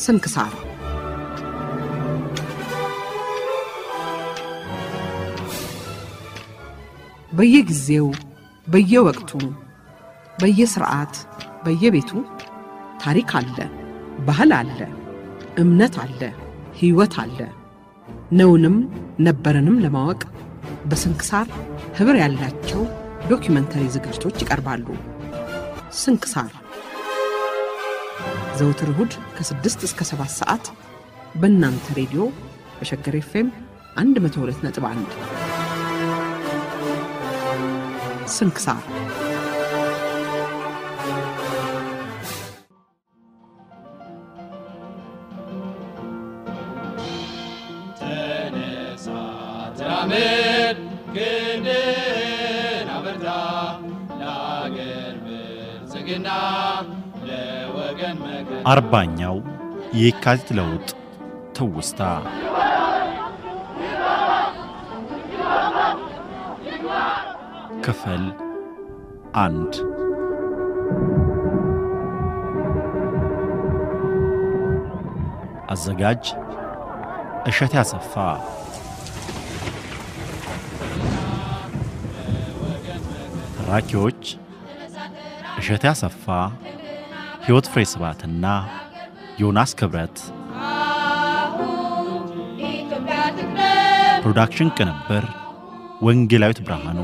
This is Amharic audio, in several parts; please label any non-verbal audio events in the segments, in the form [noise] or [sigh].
ስንክሳር በየጊዜው በየወቅቱ በየስርዓት በየቤቱ ታሪክ አለ፣ ባህል አለ፣ እምነት አለ፣ ሕይወት አለ። ነውንም ነበረንም ለማወቅ በስንክሳር ኅብር ያላቸው ዶኪመንተሪ ዝግጅቶች ይቀርባሉ። ስንክሳር ዘውትር እሁድ ከ6 እስከ 7 ሰዓት በእናንተ ሬዲዮ በሸገር ኤፍኤም 102.1 ስንክሳር ተነሳ ተራመድ አርባኛው የካቲት ለውጥ ትውስታ። ክፍል አንድ። አዘጋጅ እሸት ያሰፋ። ተራኪዎች እሸቴ አሰፋ ሕይወት ፍሬ ስብዓትና ዮናስ ክብረት። ፕሮዳክሽን ቅንብር ወንጌላዊት ብርሃኑ።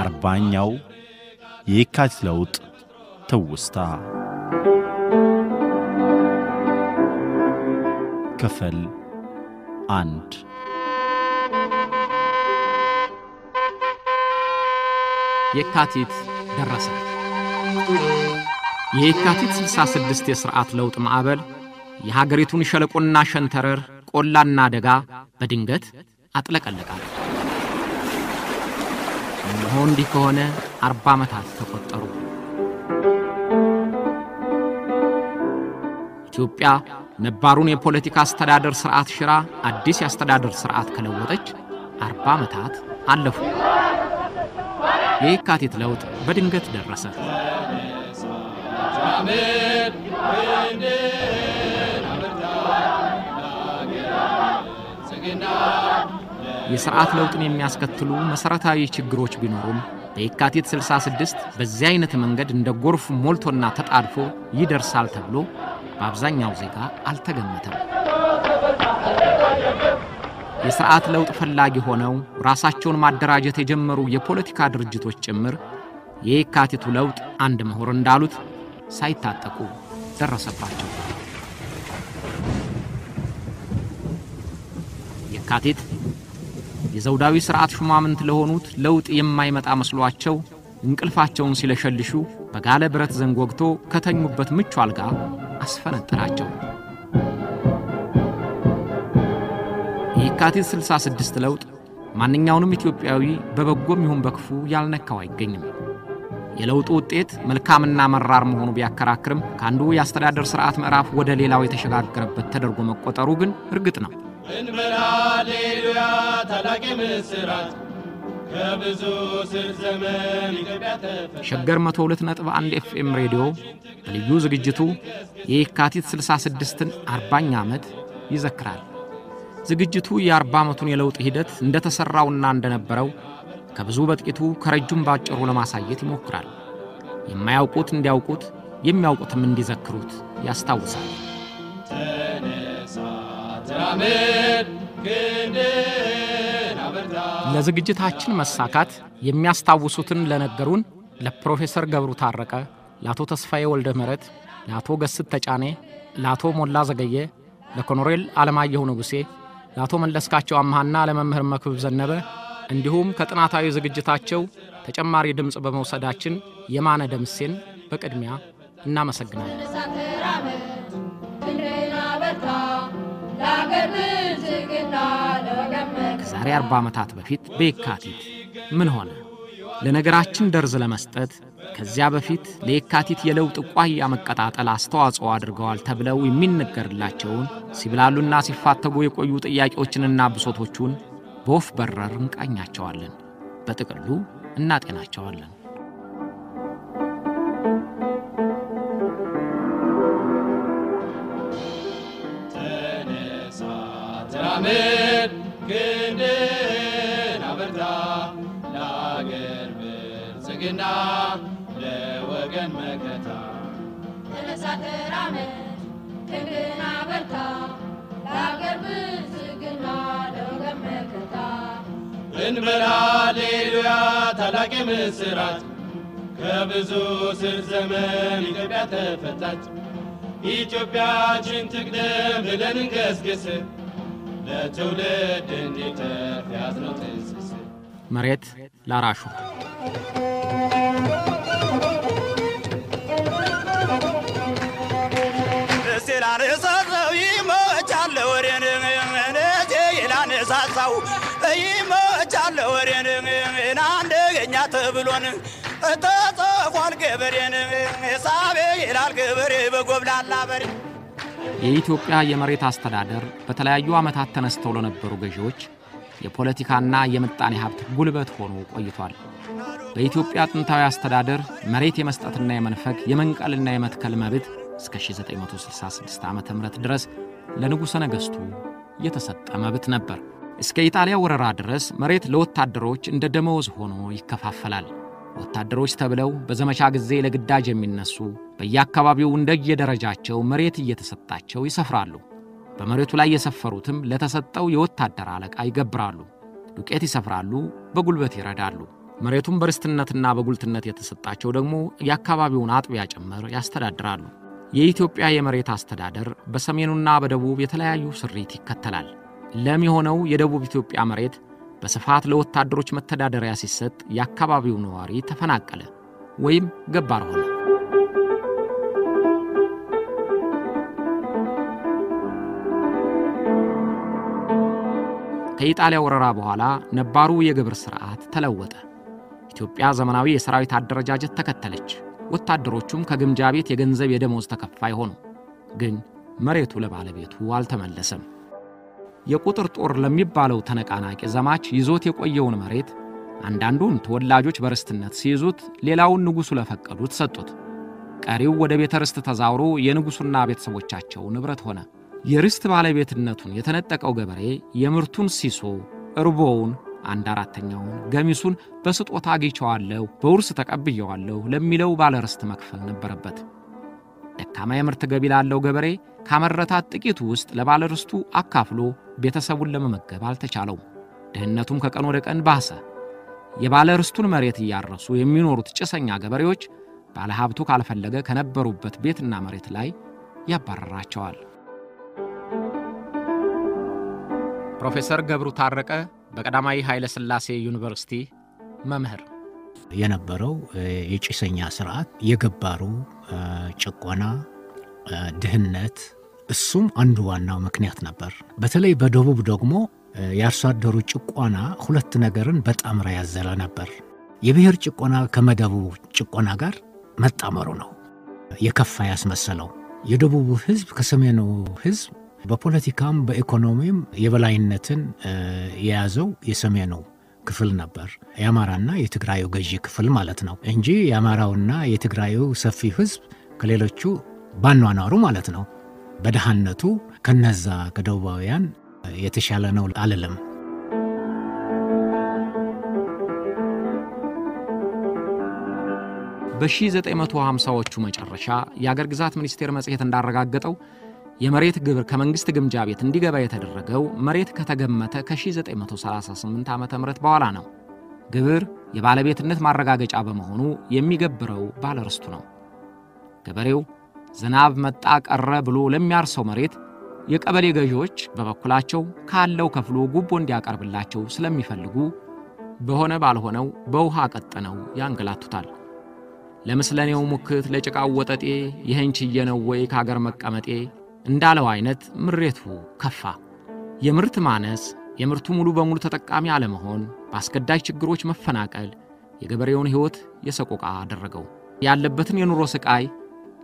አርባኛው የካቲት ለውጥ ትውስታ። ክፍል አንድ። የካቲት ደረሰ። የየካቲት 66 የሥርዓት ለውጥ ማዕበል የሀገሪቱን ሸለቆና ሸንተረር ቆላና ደጋ በድንገት አጥለቀለቃል። እነሆ እንዲህ ከሆነ አርባ ዓመታት ተቆጠሩ። ኢትዮጵያ ነባሩን የፖለቲካ አስተዳደር ሥርዓት ሽራ አዲስ የአስተዳደር ሥርዓት ከለወጠች አርባ ዓመታት አለፉ። የየካቲት ለውጥ በድንገት ደረሰ። የሥርዓት ለውጥን የሚያስከትሉ መሠረታዊ ችግሮች ቢኖሩም በየካቲት 66 በዚህ አይነት መንገድ እንደ ጎርፍ ሞልቶና ተጣድፎ ይደርሳል ተብሎ በአብዛኛው ዜጋ አልተገመተም። የሥርዓት ለውጥ ፈላጊ ሆነው ራሳቸውን ማደራጀት የጀመሩ የፖለቲካ ድርጅቶች ጭምር የየካቲቱ ለውጥ አንድ ምሁር እንዳሉት ሳይታጠቁ ደረሰባቸው። የካቲት የዘውዳዊ ሥርዓት ሹማምንት ለሆኑት ለውጥ የማይመጣ መስሏቸው እንቅልፋቸውን ሲለሸልሹ በጋለ ብረት ዘንግ ወግቶ ከተኙበት ምቹ አልጋ አስፈነጠራቸው። የካቲት 66 ለውጥ ማንኛውንም ኢትዮጵያዊ በበጎም ይሁን በክፉ ያልነካው አይገኝም። የለውጡ ውጤት መልካምና መራር መሆኑ ቢያከራክርም ከአንዱ የአስተዳደር ሥርዓት ምዕራፍ ወደ ሌላው የተሸጋገረበት ተደርጎ መቆጠሩ ግን እርግጥ ነው። ሃሌሉያ ታላቅ ምስራት ከብዙ ስር ዘመን ኢትዮጵያ ተፈ ሸገር 102.1 ኤፍኤም ሬዲዮ በልዩ ዝግጅቱ የየካቲት 66ን አርባኛ ዓመት ይዘክራል። ዝግጅቱ የአርባ ዓመቱን የለውጥ ሂደት እንደ ተሠራውና እንደነበረው ከብዙ በጥቂቱ ከረጁም ባጭሩ ለማሳየት ይሞክራል። የማያውቁት እንዲያውቁት፣ የሚያውቁትም እንዲዘክሩት ያስታውሳል። ለዝግጅታችን መሳካት የሚያስታውሱትን ለነገሩን ለፕሮፌሰር ገብሩ ታረቀ፣ ለአቶ ተስፋዬ ወልደ ምረት፣ ለአቶ ገስት ተጫኔ፣ ለአቶ ሞላ ዘገየ፣ ለኮሎኔል አለማየሁ ንጉሴ፣ ለአቶ መለስካቸው አምሃና ለመምህር መክብብ ዘነበ እንዲሁም ከጥናታዊ ዝግጅታቸው ተጨማሪ ድምፅ በመውሰዳችን የማነ ደምሴን በቅድሚያ እናመሰግናለን። ከዛሬ አርባ ዓመታት በፊት በየካቲት ምን ሆነ? ለነገራችን ደርዝ ለመስጠት ከዚያ በፊት ለየካቲት የለውጥ ቋያ መቀጣጠል አስተዋጽኦ አድርገዋል ተብለው የሚነገርላቸውን ሲብላሉና ሲፋተጉ የቆዩ ጥያቄዎችንና ብሶቶቹን በወፍ በረር እንቃኛቸዋለን፣ በጥቅሉ እናጤናቸዋለን። ምን አበርታ ለአገር ብልጽግና መከታ ተነሳ ተራመድ ክንድህን አበርታ ለአገር ብልጽግና ለወገን መከታ እንበል ሃሌሉያ ታላቅ ምስራት ከብዙ ስር ዘመን ኢትዮጵያ ተፈታች። ኢትዮጵያችን ትቅደም ብለን እንገስግስ። ለትውልድ እንዲተርፍ ያዝነው ትንስስ መሬት ላራሹ ተብሎን ተጽፏል ገበሬን ሳቤ ይላል ገበሬ በጎብላላ በሬ የኢትዮጵያ የመሬት አስተዳደር በተለያዩ ዓመታት ተነስተው ለነበሩ ገዢዎች የፖለቲካና የምጣኔ ሀብት ጉልበት ሆኖ ቆይቷል። በኢትዮጵያ ጥንታዊ አስተዳደር መሬት የመስጠትና የመንፈግ የመንቀልና የመትከል መብት እስከ 1966 ዓ ም ድረስ ለንጉሠ ነገሥቱ የተሰጠ መብት ነበር። እስከ ኢጣሊያ ወረራ ድረስ መሬት ለወታደሮች እንደ ደመወዝ ሆኖ ይከፋፈላል። ወታደሮች ተብለው በዘመቻ ጊዜ ለግዳጅ የሚነሱ በየአካባቢው እንደየደረጃቸው መሬት እየተሰጣቸው ይሰፍራሉ። በመሬቱ ላይ የሰፈሩትም ለተሰጠው የወታደር አለቃ ይገብራሉ። ዱቄት ይሰፍራሉ፣ በጉልበት ይረዳሉ። መሬቱም በርስትነትና በጉልትነት የተሰጣቸው ደግሞ የአካባቢውን አጥቢያ ጭምር ያስተዳድራሉ። የኢትዮጵያ የመሬት አስተዳደር በሰሜኑና በደቡብ የተለያዩ ስሪት ይከተላል። ለም የሆነው የደቡብ ኢትዮጵያ መሬት በስፋት ለወታደሮች መተዳደሪያ ሲሰጥ የአካባቢው ነዋሪ ተፈናቀለ ወይም ገባር ሆነ። ከኢጣሊያ ወረራ በኋላ ነባሩ የግብር ሥርዓት ተለወጠ። ኢትዮጵያ ዘመናዊ የሰራዊት አደረጃጀት ተከተለች። ወታደሮቹም ከግምጃ ቤት የገንዘብ የደሞዝ ተከፋይ ሆኑ። ግን መሬቱ ለባለቤቱ አልተመለሰም። የቁጥር ጦር ለሚባለው ተነቃናቂ ዘማች ይዞት የቆየውን መሬት አንዳንዱን ተወላጆች በርስትነት ሲይዙት፣ ሌላውን ንጉሡ ለፈቀዱት ሰጡት። ቀሪው ወደ ቤተ ርስት ተዛውሮ የንጉሡና ቤተሰቦቻቸው ንብረት ሆነ። የርስት ባለቤትነቱን የተነጠቀው ገበሬ የምርቱን ሲሶ እርቦውን አንድ አራተኛውን ገሚሱን በስጦታ አግኝቼዋለሁ፣ በውርስ ተቀብየዋለሁ ለሚለው ባለ ርስት መክፈል ነበረበት። ደካማ የምርት ገቢ ላለው ገበሬ ካመረታት ጥቂቱ ውስጥ ለባለ ርስቱ አካፍሎ ቤተሰቡን ለመመገብ አልተቻለውም። ድህነቱም ከቀን ወደ ቀን ባሰ። የባለ ርስቱን መሬት እያረሱ የሚኖሩት ጭሰኛ ገበሬዎች ባለ ሀብቱ ካልፈለገ ከነበሩበት ቤትና መሬት ላይ ያባረራቸዋል። ፕሮፌሰር ገብሩ ታረቀ በቀዳማዊ ኃይለ ሥላሴ ዩኒቨርሲቲ መምህር የነበረው የጭሰኛ ስርዓት የገባሩ ጭቆና፣ ድህነት እሱም አንዱ ዋናው ምክንያት ነበር። በተለይ በደቡብ ደግሞ የአርሶ አደሩ ጭቆና ሁለት ነገርን በጣምራ ያዘለ ነበር። የብሔር ጭቆና ከመደቡ ጭቆና ጋር መጣመሩ ነው የከፋ ያስመሰለው። የደቡቡ ሕዝብ ከሰሜኑ ሕዝብ በፖለቲካም በኢኮኖሚም የበላይነትን የያዘው የሰሜኑ ክፍል ነበር። የአማራና የትግራዩ ገዢ ክፍል ማለት ነው እንጂ የአማራውና የትግራዩ ሰፊ ሕዝብ ከሌሎቹ ባኗኗሩ ማለት ነው በድሃነቱ ከነዛ ከደቡባውያን የተሻለ ነው አልልም። በ1950ዎቹ መጨረሻ የአገር ግዛት ሚኒስቴር መጽሔት እንዳረጋገጠው የመሬት ግብር ከመንግሥት ግምጃ ቤት እንዲገባ የተደረገው መሬት ከተገመተ ከ1938 ዓ ም በኋላ ነው። ግብር የባለቤትነት ማረጋገጫ በመሆኑ የሚገብረው ባለርስቱ ነው። ገበሬው ዝናብ መጣ ቀረ ብሎ ለሚያርሰው መሬት የቀበሌ ገዢዎች በበኩላቸው ካለው ከፍሎ ጉቦ እንዲያቀርብላቸው ስለሚፈልጉ በሆነ ባልሆነው በውሃ ቀጥነው ያንገላቱታል። ለምስለኔው ሙክት ለጭቃው ወጠጤ ይህን ችዬ ነው ወይ ከአገር መቀመጤ እንዳለው አይነት ምሬቱ ከፋ። የምርት ማነስ፣ የምርቱ ሙሉ በሙሉ ተጠቃሚ አለመሆን፣ በአስገዳጅ ችግሮች መፈናቀል የገበሬውን ሕይወት የሰቆቃ አደረገው። ያለበትን የኑሮ ሥቃይ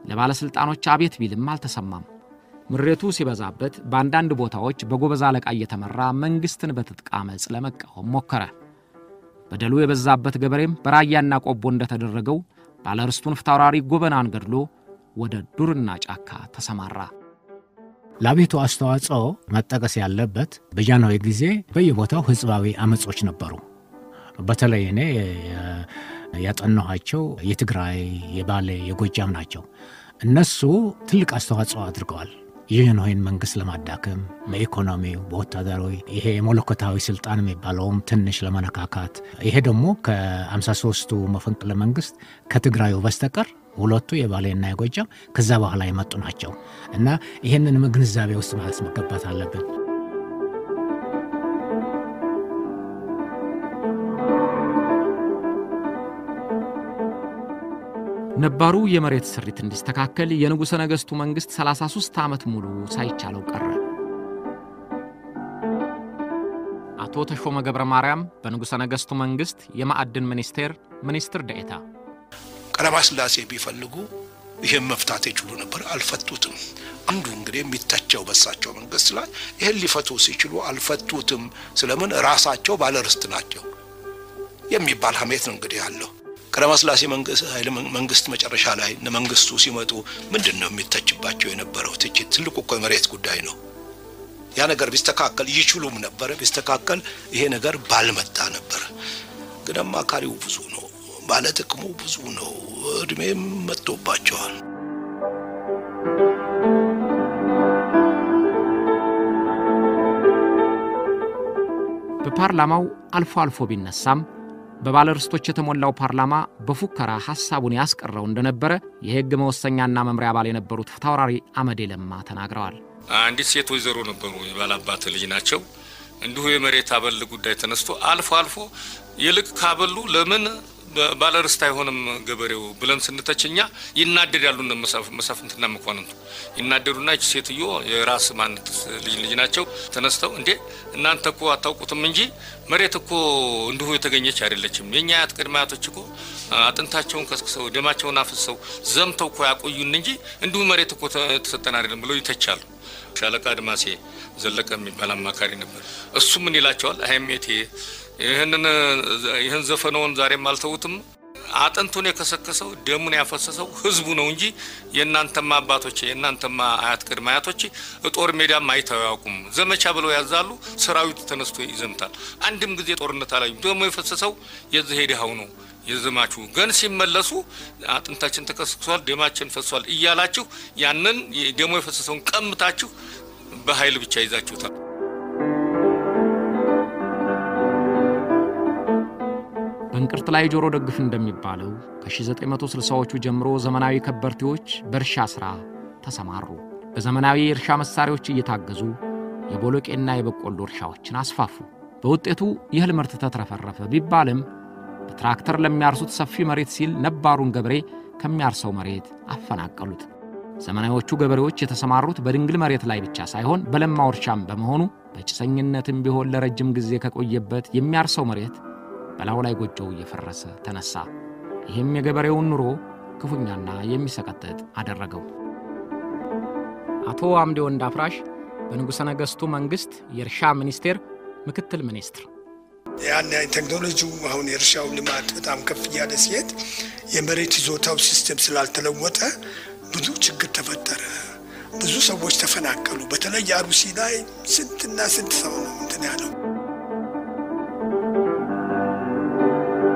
ለባለሥልጣኖች አቤት ቢልም አልተሰማም። ምሬቱ ሲበዛበት በአንዳንድ ቦታዎች በጎበዝ አለቃ እየተመራ መንግሥትን በትጥቅ ዓመፅ ለመቃወም ሞከረ። በደሉ የበዛበት ገበሬም በራያና ቆቦ እንደተደረገው ባለርስቱን ፊታውራሪ ጎበናን ገድሎ ወደ ዱርና ጫካ ተሰማራ። ለአቤቱ አስተዋጽኦ መጠቀስ ያለበት በጃንሆይ ጊዜ በየቦታው ህዝባዊ አመጾች ነበሩ። በተለይ እኔ ያጠናኋቸው የትግራይ፣ የባሌ፣ የጎጃም ናቸው። እነሱ ትልቅ አስተዋጽኦ አድርገዋል። የጃንሆይን መንግስት ለማዳከም በኢኮኖሚው፣ በወታደራዊ ይሄ የመለኮታዊ ስልጣን የሚባለውም ትንሽ ለመነካካት ይሄ ደግሞ ከ53ቱ መፈንቅለ መንግስት ከትግራዩ በስተቀር ሁለቱ የባሌና የጎጃም ከዛ በኋላ የመጡ ናቸው እና ይህንን ግንዛቤ ውስጥ ማለት መገባት አለብን። ነባሩ የመሬት ስሪት እንዲስተካከል የንጉሠ ነገሥቱ መንግሥት 33 ዓመት ሙሉ ሳይቻለው ቀረ። አቶ ተሾመ ገብረ ማርያም በንጉሠ ነገሥቱ መንግሥት የማዕድን ሚኒስቴር ሚኒስትር ደኤታ። ቀዳማዊ ሥላሴ ቢፈልጉ ይህን መፍታት ይችሉ ነበር፣ አልፈቱትም። አንዱ እንግዲህ የሚተቸው በሳቸው መንግስት ላይ ይህን ሊፈቱ ሲችሉ አልፈቱትም። ስለምን ራሳቸው ባለርስት ናቸው የሚባል ሀሜት ነው እንግዲህ ያለው። ቀዳማዊ ሥላሴ መንግስት መጨረሻ ላይ መንግስቱ ሲመጡ ምንድን ነው የሚተችባቸው የነበረው ትችት? ትልቁ እኮ የመሬት ጉዳይ ነው። ያ ነገር ቢስተካከል ይችሉም ነበረ። ቢስተካከል ይሄ ነገር ባልመጣ ነበር። ግን አማካሪው ብዙ ነው፣ ባለ ጥቅሙ ብዙ ነው። እድሜም መጥቶባቸዋል። በፓርላማው አልፎ አልፎ ቢነሳም በባለርስቶች የተሞላው ፓርላማ በፉከራ ሐሳቡን ያስቀረው እንደነበረ የሕግ መወሰኛና መምሪያ አባል የነበሩት ፊታውራሪ አመዴ ለማ ተናግረዋል። አንዲት ሴት ወይዘሮ ነበሩ፣ የባላባት ልጅ ናቸው። እንዲሁ የመሬት አበል ጉዳይ ተነስቶ አልፎ አልፎ ይልቅ ካበሉ ለምን ባለርስት አይሆንም ገበሬው ብለን ስንተች እኛ ይናደዳሉ። መሳፍንትና መኳንንቱ ይናደዱና ይች ሴትዮ የራስ ማነት ልጅ ልጅ ናቸው። ተነስተው እንዴ እናንተ እኮ አታውቁትም እንጂ መሬት እኮ እንዲሁ የተገኘች አይደለችም። የእኛ አያት ቅድመ አያቶች እኮ አጥንታቸውን ከስክሰው ደማቸውን አፍሰው ዘምተው እኮ ያቆዩን እንጂ እንዲሁ መሬት እኮ ተሰጠን አይደለም ብለው ይተቻሉ። ሻለቃ አድማሴ ዘለቀ የሚባል አማካሪ ነበር። እሱ ምን ይላቸዋል? አይሜቴ ይህንን ይህን ዘፈነውን ዛሬም አልተውትም። አጥንቱን የከሰከሰው ደሙን ያፈሰሰው ህዝቡ ነው እንጂ የእናንተማ አባቶች የእናንተማ አያት ቅድመ አያቶች ጦር ሜዳም አይተው ያውቁም። ዘመቻ ብለው ያዛሉ፣ ሰራዊቱ ተነስቶ ይዘምታል። አንድም ጊዜ ጦርነት አላዩ። ደሙ የፈሰሰው የዚህ ሄድሃው ነው የዘማቹ ግን ሲመለሱ አጥንታችን ተከስክሷል፣ ደማችን ፈሷል እያላችሁ ያንን ደሞ የፈሰሰውን ቀምታችሁ በኃይል ብቻ ይዛችሁታል። በእንቅርት ላይ ጆሮ ደግፍ እንደሚባለው ከ1960ዎቹ ጀምሮ ዘመናዊ ከበርቴዎች በእርሻ ሥራ ተሰማሩ። በዘመናዊ የእርሻ መሣሪያዎች እየታገዙ የቦሎቄና የበቆሎ እርሻዎችን አስፋፉ። በውጤቱ የእህል ምርት ተትረፈረፈ ቢባልም በትራክተር ለሚያርሱት ሰፊ መሬት ሲል ነባሩን ገበሬ ከሚያርሰው መሬት አፈናቀሉት። ዘመናዊዎቹ ገበሬዎች የተሰማሩት በድንግል መሬት ላይ ብቻ ሳይሆን በለማው እርሻም በመሆኑ በጭሰኝነትም ቢሆን ለረጅም ጊዜ ከቆየበት የሚያርሰው መሬት በላዩ ላይ ጎጆው እየፈረሰ ተነሳ። ይህም የገበሬውን ኑሮ ክፉኛና የሚሰቀጥጥ አደረገው። አቶ አምዴ አፍራሽ በንጉሠ ነገሥቱ መንግሥት የእርሻ ሚኒስቴር ምክትል ሚኒስትር ያን ቴክኖሎጂው አሁን የእርሻው ልማት በጣም ከፍ እያለ ሲሄድ የመሬት ይዞታው system ስላልተለወጠ ብዙ ችግር ተፈጠረ። ብዙ ሰዎች ተፈናቀሉ። በተለይ አሩሲ ላይ ስንትና ስንት ሰው ነው እንትን ያለው።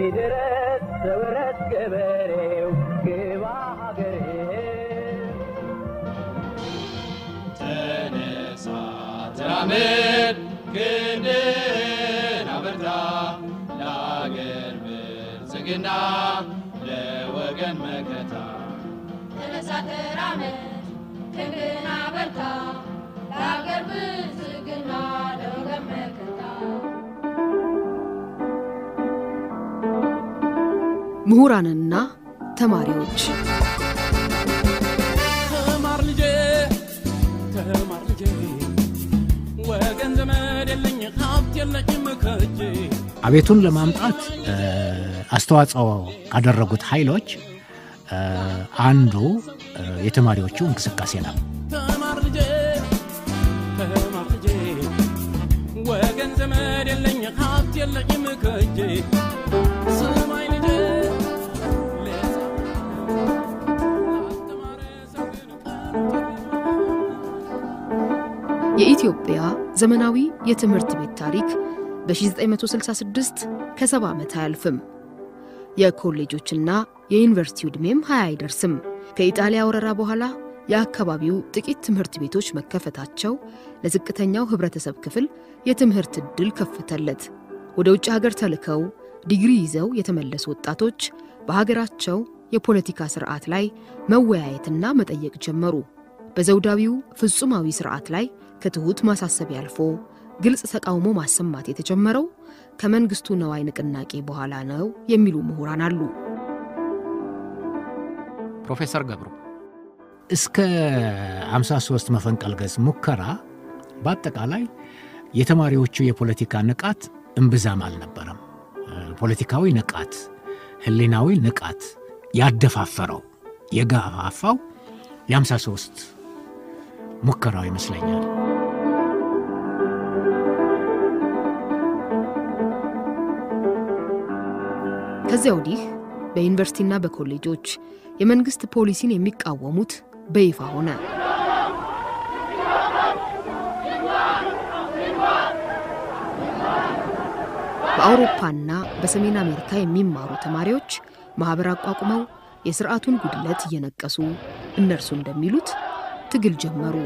ይድረስ ሰውረት ገበሬው ግባ ሀገር ተነሳ ተራመድ ክንድን አበርታ ለአገር ብልጽግና ለወገን መከታ ለአገር ብልጽግና ምሁራንና ተማሪዎች ተማር ልጄ ተማር ልጄ ወገን ዘመድ የለኝ ሀብት የለኝም ከእጄ አቤቱን ለማምጣት አስተዋጽኦ ካደረጉት ኃይሎች አንዱ የተማሪዎቹ እንቅስቃሴ ነው። የኢትዮጵያ ዘመናዊ የትምህርት ቤት ታሪክ በ1966 ከሰባ ዓመት አያልፍም። የኮሌጆችና የዩኒቨርሲቲው ዕድሜም 20 አይደርስም። ከኢጣሊያ ወረራ በኋላ የአካባቢው ጥቂት ትምህርት ቤቶች መከፈታቸው ለዝቅተኛው ህብረተሰብ ክፍል የትምህርት ዕድል ከፈተለት። ወደ ውጭ ሀገር ተልከው ዲግሪ ይዘው የተመለሱ ወጣቶች በሀገራቸው የፖለቲካ ስርዓት ላይ መወያየትና መጠየቅ ጀመሩ። በዘውዳዊው ፍጹማዊ ስርዓት ላይ ከትሑት ማሳሰቢያ አልፎ ግልጽ ተቃውሞ ማሰማት የተጀመረው ከመንግስቱ ነዋይ ንቅናቄ በኋላ ነው የሚሉ ምሁራን አሉ። ፕሮፌሰር ገብሩ እስከ 53 መፈንቀል ገጽ ሙከራ በአጠቃላይ የተማሪዎቹ የፖለቲካ ንቃት እምብዛም አልነበረም። ፖለቲካዊ ንቃት፣ ህሊናዊ ንቃት ያደፋፈረው የጋፋፋው የ53 ሙከራው ይመስለኛል። ከዚያ ወዲህ በዩኒቨርሲቲና በኮሌጆች የመንግስት ፖሊሲን የሚቃወሙት በይፋ ሆነ። በአውሮፓና በሰሜን አሜሪካ የሚማሩ ተማሪዎች ማኅበር አቋቁመው የሥርዓቱን ጉድለት እየነቀሱ እነርሱ እንደሚሉት ትግል ጀመሩ።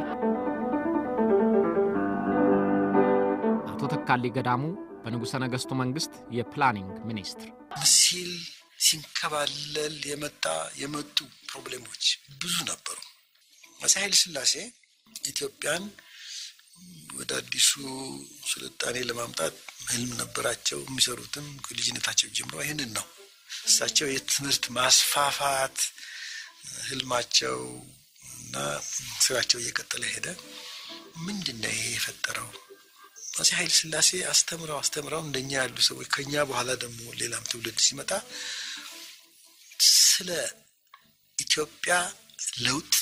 አቶ ተካሌ ገዳሙ በንጉሠ ነገሥቱ መንግሥት የ Planning ሚኒስትር ሲል ሲንከባለል የመጣ የመጡ problem ኦች ብዙ ነበሩ። አፄ ኃይለ ሥላሴ ኢትዮጵያን ወደ አዲሱ ስልጣኔ ለማምጣት ህልም ነበራቸው። የሚሰሩትም ከልጅነታቸው ጀምሮ ይህንን ነው። እሳቸው የትምህርት ማስፋፋት ህልማቸው እና ስራቸው እየቀጠለ ሄደ። ምንድን ነው ይሄ የፈጠረው? አፄ ኃይለ ሥላሴ አስተምረው አስተምረው እንደኛ ያሉ ሰዎች ከኛ በኋላ ደግሞ ሌላም ትውልድ ሲመጣ ስለ ኢትዮጵያ ለውጥ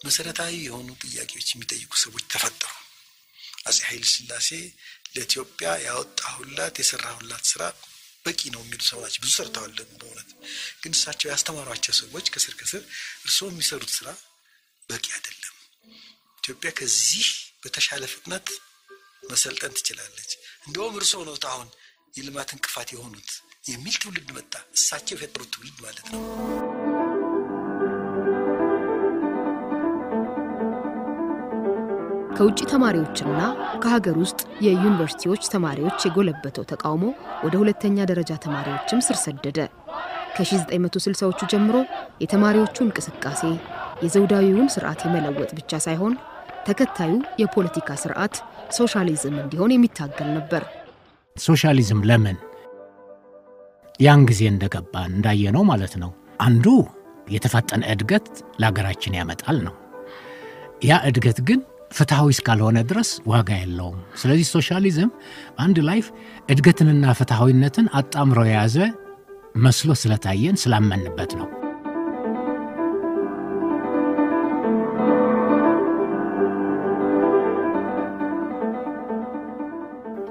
መሰረታዊ የሆኑ ጥያቄዎች የሚጠይቁ ሰዎች ተፈጠሩ። አፄ ኃይለ ሥላሴ ለኢትዮጵያ ያወጣሁላት የሰራሁላት ስራ በቂ ነው የሚሉ ሰው ብዙ ሰርተዋል በእውነት ግን እሳቸው ያስተማሯቸው ሰዎች ከስር ከስር እርስዎ የሚሰሩት ስራ በቂ አይደለም፣ ኢትዮጵያ ከዚህ በተሻለ ፍጥነት መሰልጠን ትችላለች፣ እንደውም እርስዎ ነው አሁን የልማት እንቅፋት የሆኑት የሚል ትውልድ መጣ። እሳቸው የፈጠሩት ትውልድ ማለት ነው። ከውጭ ተማሪዎችና ከሀገር ውስጥ የዩኒቨርሲቲዎች ተማሪዎች የጎለበተው ተቃውሞ ወደ ሁለተኛ ደረጃ ተማሪዎችም ስር ሰደደ። ከ1960ዎቹ ጀምሮ የተማሪዎቹ እንቅስቃሴ የዘውዳዊውን ስርዓት የመለወጥ ብቻ ሳይሆን ተከታዩ የፖለቲካ ስርዓት ሶሻሊዝም እንዲሆን የሚታገል ነበር። ሶሻሊዝም ለምን ያን ጊዜ እንደገባን እንዳየነው ማለት ነው። አንዱ የተፋጠነ እድገት ለሀገራችን ያመጣል ነው። ያ እድገት ግን ፍትሐዊ እስካልሆነ ድረስ ዋጋ የለውም። ስለዚህ ሶሻሊዝም አንድ ላይ እድገትንና ፍትሐዊነትን አጣምሮ የያዘ መስሎ ስለታየን ስላመንበት ነው።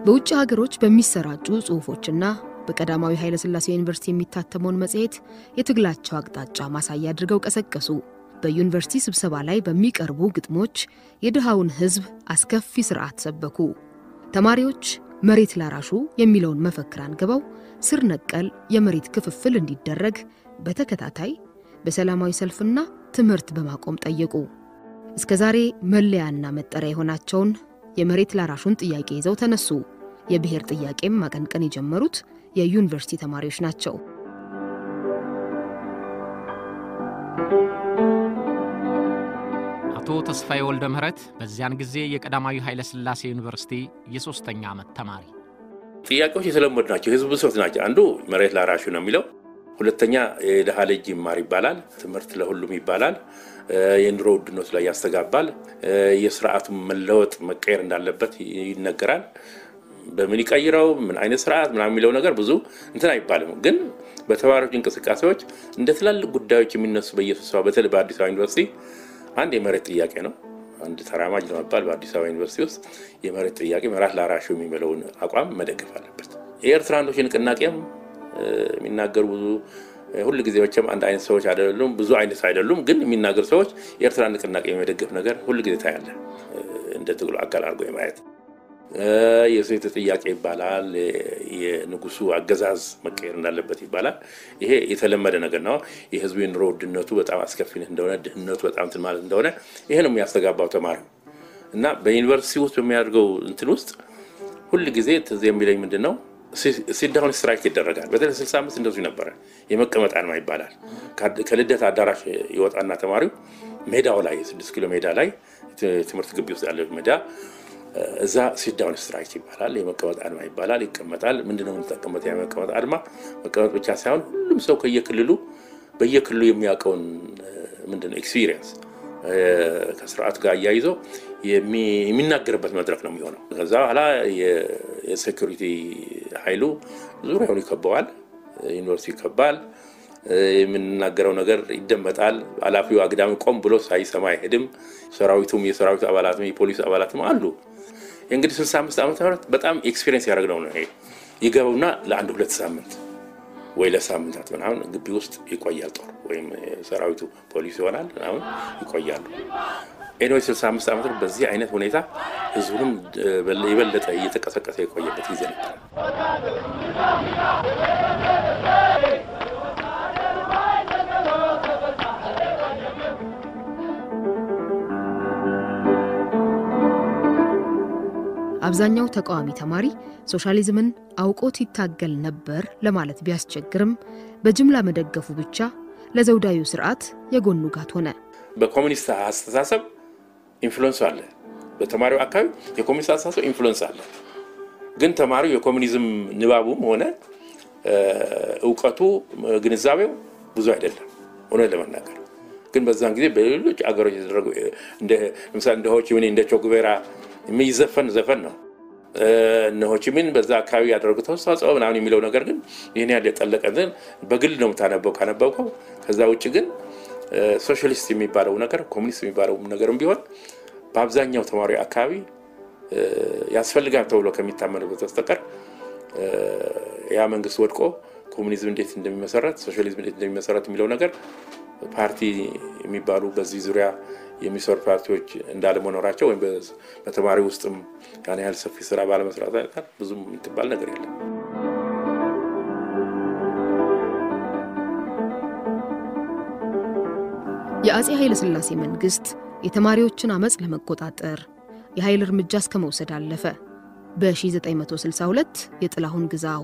በውጭ ሀገሮች በሚሰራጩ ጽሑፎችና በቀዳማዊ ኃይለሥላሴ ዩኒቨርሲቲ የሚታተመውን መጽሔት የትግላቸው አቅጣጫ ማሳያ አድርገው ቀሰቀሱ። በዩኒቨርሲቲ ስብሰባ ላይ በሚቀርቡ ግጥሞች የድሃውን ሕዝብ አስከፊ ስርዓት ሰበኩ። ተማሪዎች መሬት ላራሹ የሚለውን መፈክር አንግበው ስር ነቀል የመሬት ክፍፍል እንዲደረግ በተከታታይ በሰላማዊ ሰልፍና ትምህርት በማቆም ጠየቁ። እስከ ዛሬ መለያና መጠሪያ የሆናቸውን የመሬት ላራሹን ጥያቄ ይዘው ተነሱ። የብሔር ጥያቄም ማቀንቀን የጀመሩት የዩኒቨርሲቲ ተማሪዎች ናቸው። አቶ ተስፋዬ ወልደ ምህረት በዚያን ጊዜ የቀዳማዊ ኃይለ ሥላሴ ዩኒቨርሲቲ የሦስተኛ ዓመት ተማሪ ጥያቄዎች የተለመዱ ናቸው። የህዝብ ብሶት ናቸው። አንዱ መሬት ላራሹ ነው የሚለው፣ ሁለተኛ የድሃ ልጅ ይማር ይባላል። ትምህርት ለሁሉም ይባላል። የኑሮ ውድነት ላይ ያስተጋባል። የስርዓቱ መለወጥ መቀየር እንዳለበት ይነገራል። በምን ይቀይረው ምን አይነት ስርዓት ምናምን የሚለው ነገር ብዙ እንትን አይባልም። ግን በተማሪዎች እንቅስቃሴዎች እንደ ትላልቅ ጉዳዮች የሚነሱ በየስብሰባ በተለይ በአዲስ አበባ ዩኒቨርሲቲ አንድ የመሬት ጥያቄ ነው። አንድ ተራማጅ ለመባል በአዲስ አበባ ዩኒቨርሲቲ ውስጥ የመሬት ጥያቄ መራት ለአራሹ የሚለውን አቋም መደገፍ አለበት። የኤርትራ አንዶች ንቅናቄም የሚናገሩ ብዙ ሁል ጊዜ መቼም አንድ አይነት ሰዎች አይደሉም፣ ብዙ አይነት አይደሉም። ግን የሚናገሩ ሰዎች የኤርትራ ንቅናቄ የመደገፍ ነገር ሁል ጊዜ ታያለ። እንደ ትግሉ አካል አድርጎ የማየት የሴት ጥያቄ ይባላል። የንጉሱ አገዛዝ መቀየር እንዳለበት ይባላል። ይሄ የተለመደ ነገር ነው። የህዝቡ የኑሮ ውድነቱ በጣም አስከፊ እንደሆነ፣ ድህነቱ በጣም እንትን ማለት እንደሆነ ይሄ ነው የሚያስተጋባው ተማሪው እና በዩኒቨርሲቲ ውስጥ በሚያደርገው እንትን ውስጥ ሁል ጊዜ ትዝ የሚለኝ ምንድን ነው sit-down strike ይደረጋል። በተለይ 65 እንደዚሁ ነበረ። የመቀመጥ አድማ ይባላል። ከልደት አዳራሽ ይወጣና ተማሪው ሜዳው ላይ ስድስት ኪሎ ሜዳ ላይ ትምህርት ግቢ ውስጥ ያለ ሜዳ እዛ sit-down strike ይባላል። የመቀመጥ አድማ ይባላል። ይቀመጣል። ምንድነው የምንጠቀምበት? የመቀመጥ አድማ መቀመጥ ብቻ ሳይሆን ሁሉም ሰው ከየክልሉ በየክልሉ የሚያውቀውን ምንድነው experience ከስርዓቱ ጋር አያይዞ የሚናገርበት መድረክ ነው የሚሆነው። ከዛ በኋላ የ security ኃይሉ ዙሪያውን ይከበዋል። ዩኒቨርሲቲ ይከባል። የምንናገረው ነገር ይደመጣል። ኃላፊው አግዳሚ ቆም ብሎ ሳይሰማ አይሄድም። ሰራዊቱም የሰራዊቱ አባላትም የፖሊስ አባላትም አሉ። እንግዲህ 65 ዓመተ ምህረት በጣም experience ያደረግነው ነው ይገቡና ለአንድ ሁለት ሳምንት ወይ ለሳምንታት ምናምን ግቢ ውስጥ ይቆያል። ጦር ወይም ሰራዊቱ ፖሊስ ይሆናል ምናምን ይቆያሉ። ኤንዌይ 65 ዓመት በዚህ አይነት ሁኔታ ህዝቡንም የበለጠ እየተቀሰቀሰ የቆየበት ጊዜ ነበር። አብዛኛው ተቃዋሚ ተማሪ ሶሻሊዝምን አውቆት ይታገል ነበር ለማለት ቢያስቸግርም በጅምላ መደገፉ ብቻ ለዘውዳዊው ስርዓት የጎን ውጋት ሆነ። በኮሚኒስት አስተሳሰብ influence አለ። በተማሪው አካባቢ የኮሚኒስት አስተሳሰብ influence አለ። ግን ተማሪው የኮሚኒዝም ንባቡም ሆነ እውቀቱ፣ ግንዛቤው ብዙ አይደለም እውነት ለመናገር ግን በዛን ጊዜ በሌሎች አገሮች የተደረጉ ለምሳሌ እንደ ሆቺሚን እንደ ቼጉቬራ የሚዘፈን ዘፈን ነው። እነ ሆቺሚን በዛ አካባቢ ያደረጉት አስተዋጽኦ ምናምን የሚለው ነገር ግን ይህን ያህል የጠለቀ በግል ነው የምታነበው ካነበብከው። ከዛ ውጭ ግን ሶሻሊስት የሚባለው ነገር ኮሚኒስት የሚባለው ነገርም ቢሆን በአብዛኛው ተማሪ አካባቢ ያስፈልጋል ተብሎ ከሚታመንበት በስተቀር ያ መንግስት ወድቆ ኮሚኒዝም እንዴት እንደሚመሰረት ሶሻሊዝም እንዴት እንደሚመሰረት የሚለው ነገር ፓርቲ የሚባሉ በዚህ ዙሪያ የሚሰሩ ፓርቲዎች እንዳለመኖራቸው ወይም በተማሪ ውስጥም ያን ያህል ሰፊ ስራ ባለመስራት ብዙም የምትባል ነገር የለም። የአጼ ኃይለ ሥላሴ መንግስት የተማሪዎችን አመፅ ለመቆጣጠር የኃይል እርምጃ እስከ መውሰድ አለፈ። በ1962 የጥላሁን ግዛው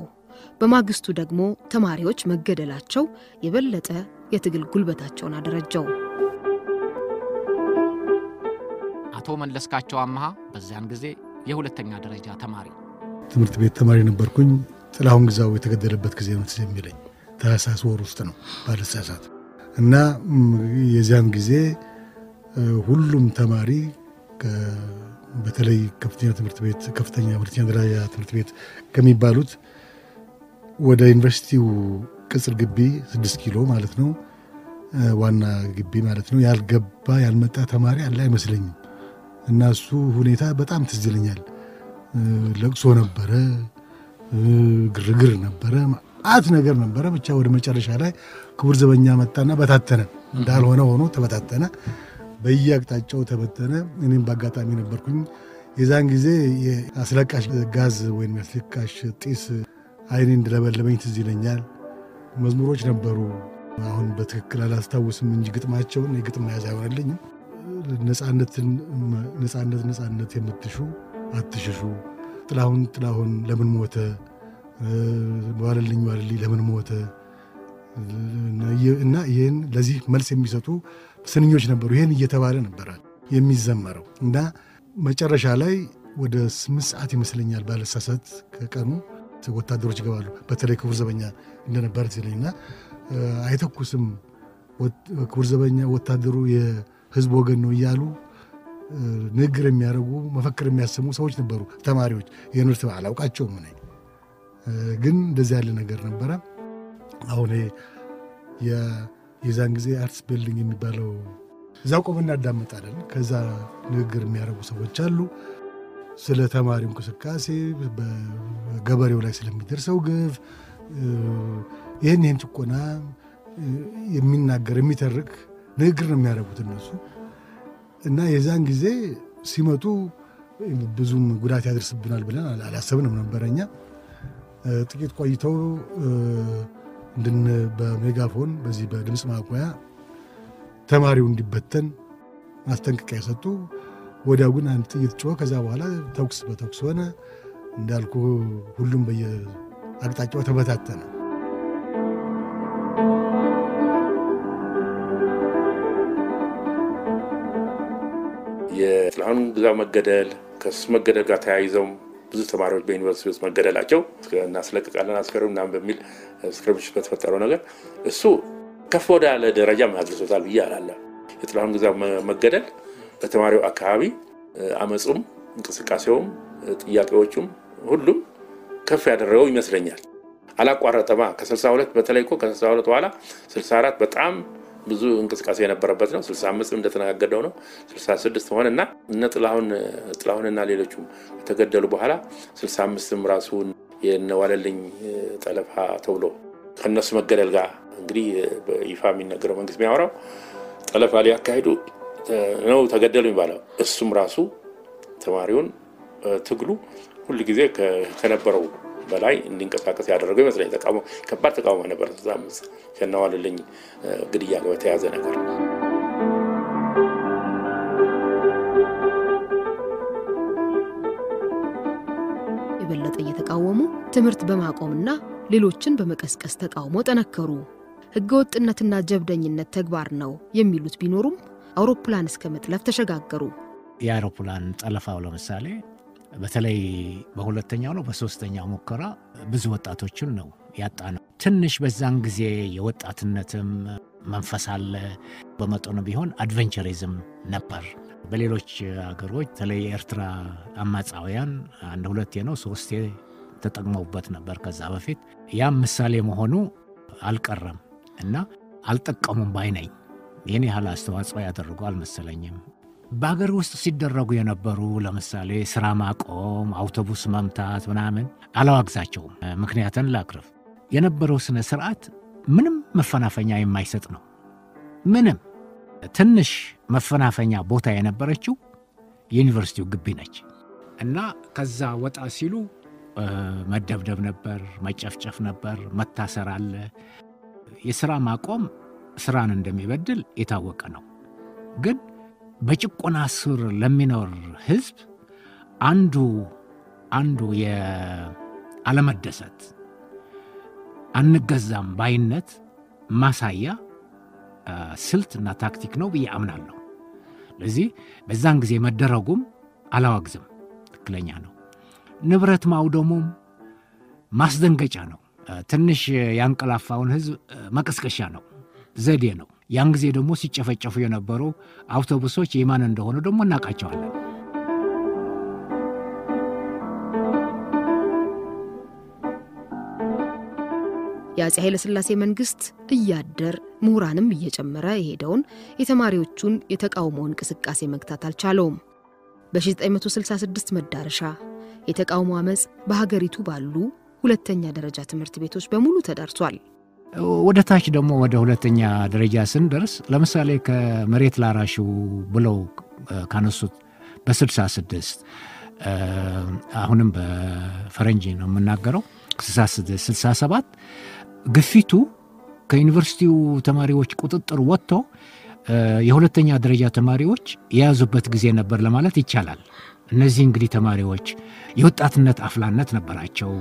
በማግስቱ ደግሞ ተማሪዎች መገደላቸው የበለጠ የትግል ጉልበታቸውን አደረጀው። አቶ መለስካቸው አመሃ በዚያን ጊዜ የሁለተኛ ደረጃ ተማሪ ትምህርት ቤት ተማሪ ነበርኩኝ። ጥላሁን ግዛው የተገደለበት ጊዜ ነው የሚለኝ ታህሳስ ወር ውስጥ ነው ባለሳሳት እና የዚያን ጊዜ ሁሉም ተማሪ በተለይ ከፍተኛ ትምህርት ቤት ከፍተኛ ሁለተኛ ደረጃ ትምህርት ቤት ከሚባሉት ወደ ዩኒቨርሲቲው ቅጽር ግቢ ስድስት ኪሎ ማለት ነው ዋና ግቢ ማለት ነው ያልገባ ያልመጣ ተማሪ አለ አይመስለኝም። እና እሱ ሁኔታ በጣም ትዝ ይለኛል። ለቅሶ ነበረ፣ ግርግር ነበረ፣ መዓት ነገር ነበረ። ብቻ ወደ መጨረሻ ላይ ክቡር ዘበኛ መጣና በታተነ። እንዳልሆነ ሆኖ ተበታተነ፣ በየአቅጣጫው ተበተነ። እኔም በአጋጣሚ ነበርኩኝ። የዛን ጊዜ የአስለቃሽ ጋዝ ወይም የአስለቃሽ ጢስ አይኔ እንደለበለበኝ ትዝ ይለኛል። መዝሙሮች ነበሩ። አሁን በትክክል አላስታውስም እንጂ ግጥማቸውን የግጥም መያዝ አይሆንልኝም። ነጻነትን ነጻነት ነጻነት የምትሹ አትሽሹ፣ ጥላሁን ጥላሁን ለምን ሞተ፣ ዋለልኝ ዋለልኝ ለምን ሞተ? እና ይህን ለዚህ መልስ የሚሰጡ ስንኞች ነበሩ። ይህን እየተባለ ነበረ የሚዘመረው። እና መጨረሻ ላይ ወደ ስምንት ሰዓት ይመስለኛል ባለሳሳት ከቀኑ ወታደሮች ይገባሉ። በተለይ ክቡር ዘበኛ እንደነበረ ሲለኝና አይተኩስም፣ ክቡር ዘበኛ ወታደሩ የህዝብ ወገን ነው እያሉ ንግግር የሚያደርጉ መፈክር የሚያሰሙ ሰዎች ነበሩ። ተማሪዎች የዩኒቨርስቲ አላውቃቸውም ነኝ ግን እንደዚህ ያለ ነገር ነበረ። አሁን የዛን ጊዜ Arts Building የሚባለው እዛው ቆመን እናዳምጣለን። ከዛ ንግግር የሚያደርጉ ሰዎች አሉ። ስለ ተማሪው እንቅስቃሴ፣ በገበሬው ላይ ስለሚደርሰው ግፍ፣ ይህን ይህን ጭቆና የሚናገር የሚተርክ ንግግር ነው የሚያደርጉት እነሱ እና የዛን ጊዜ ሲመጡ ብዙም ጉዳት ያደርስብናል ብለን አላሰብንም ነበረ እኛ ጥቂት ቆይተው እንድን በሜጋፎን በዚህ በድምፅ ማጉያ ተማሪው እንዲበተን ማስጠንቀቂያ የሰጡ። ወዲያው ግን አንድ ጥይት ጮኸ። ከዛ በኋላ ተኩስ በተኩስ ሆነ። እንዳልኩ ሁሉም በየአቅጣጫው ተበታተነ። የጥላሁን ግዛው መገደል ከሱ መገደል ጋር ተያይዘው ብዙ ተማሪዎች በዩኒቨርሲቲ ውስጥ መገደላቸው እናስለቅቃለን አስከሬ ምናምን በሚል እስክሪብሽ በተፈጠረው ነገር እሱ ከፍ ወደ ያለ ደረጃ አድርሶታል ብዬ አላለሁ። የጥላሁን ግዛው መገደል በተማሪው አካባቢ አመፁም፣ እንቅስቃሴውም፣ ጥያቄዎቹም ሁሉም ከፍ ያደረገው ይመስለኛል። አላቋረጠማ ከ62 በተለይ እኮ ከ62 በኋላ 64 በጣም ብዙ እንቅስቃሴ የነበረበት ነው። 65 እንደተነጋገደው ነው። 66 ሆነ እና እነ ጥላሁንና ሌሎቹም ከተገደሉ በኋላ 65ም ራሱ የነዋለልኝ ጠለፋ ተብሎ ከነሱ መገደል ጋር እንግዲህ በይፋ የሚነገረው መንግስት የሚያወራው ጠለፋ ሊያካሂዱ ነው ተገደሉ የሚባለው እሱም ራሱ ተማሪውን ትግሉ ሁል ጊዜ ከነበረው በላይ እንዲንቀሳቀስ ያደረገው ይመስለኝ። ተቃውሞ ከባድ ተቃውሞ ነበር። ዛምስ ከነዋልልኝ ግድያ ጋር በተያያዘ ነገር የበለጠ እየተቃወሙ ትምህርት በማቆምና ሌሎችን በመቀስቀስ ተቃውሞ ጠነከሩ። ህገወጥነትና ጀብደኝነት ተግባር ነው የሚሉት ቢኖሩም አውሮፕላን እስከ መጥለፍ ተሸጋገሩ። የአውሮፕላን ጠለፋው ለምሳሌ በተለይ በሁለተኛው ነው በሶስተኛው ሙከራ ብዙ ወጣቶችን ነው ያጣነው። ትንሽ በዛን ጊዜ የወጣትነትም መንፈስ አለ። በመጠኑ ቢሆን adventurism ነበር። በሌሎች ሀገሮች በተለይ የኤርትራ አማጻውያን አንድ ሁለቴ ነው ሶስቴ ተጠቅመውበት ነበር ከዛ በፊት ያም ምሳሌ መሆኑ አልቀረም እና አልጠቀሙም ባይ ነኝ። ይህን ያህል አስተዋጽኦ ያደርጉ አልመሰለኝም። በሀገር ውስጥ ሲደረጉ የነበሩ ለምሳሌ ስራ ማቆም፣ አውቶቡስ መምታት ምናምን አላዋግዛቸውም። ምክንያትን ላቅርብ። የነበረው ስነ ስርዓት ምንም መፈናፈኛ የማይሰጥ ነው። ምንም ትንሽ መፈናፈኛ ቦታ የነበረችው የዩኒቨርሲቲው ግቢ ነች እና ከዛ ወጣ ሲሉ መደብደብ ነበር፣ መጨፍጨፍ ነበር፣ መታሰር አለ። የሥራ ማቆም ስራን እንደሚበድል የታወቀ ነው። ግን በጭቆና ስር ለሚኖር ህዝብ አንዱ አንዱ የአለመደሰት አንገዛም ባይነት ማሳያ ስልት እና ታክቲክ ነው ብዬ አምናለሁ። ለዚህ በዛን ጊዜ መደረጉም አላዋግዝም፣ ትክክለኛ ነው። ንብረት ማውደሙም ማስደንገጫ ነው። ትንሽ ያንቀላፋውን ህዝብ መቀስቀሻ ነው፣ ዘዴ ነው። ያን ጊዜ ደግሞ ሲጨፈጨፉ የነበሩ አውቶቡሶች የማን እንደሆኑ ደግሞ እናውቃቸዋለን። የአፄ ኃይለሥላሴ መንግስት እያደር ምሁራንም እየጨመረ የሄደውን የተማሪዎቹን የተቃውሞ እንቅስቃሴ መግታት አልቻለውም። በ1966 መዳረሻ የተቃውሞ ዓመፅ በሀገሪቱ ባሉ ሁለተኛ ደረጃ ትምህርት ቤቶች በሙሉ ተዳርሷል። ወደ ታች ደግሞ ወደ ሁለተኛ ደረጃ ስንደርስ ለምሳሌ ከመሬት ላራሹ ብለው ካነሱት በ66 አሁንም በፈረንጅ ነው የምናገረው 67 ግፊቱ ከዩኒቨርሲቲው ተማሪዎች ቁጥጥር ወጥቶ የሁለተኛ ደረጃ ተማሪዎች የያዙበት ጊዜ ነበር ለማለት ይቻላል። እነዚህ እንግዲህ ተማሪዎች የወጣትነት አፍላነት ነበራቸው፣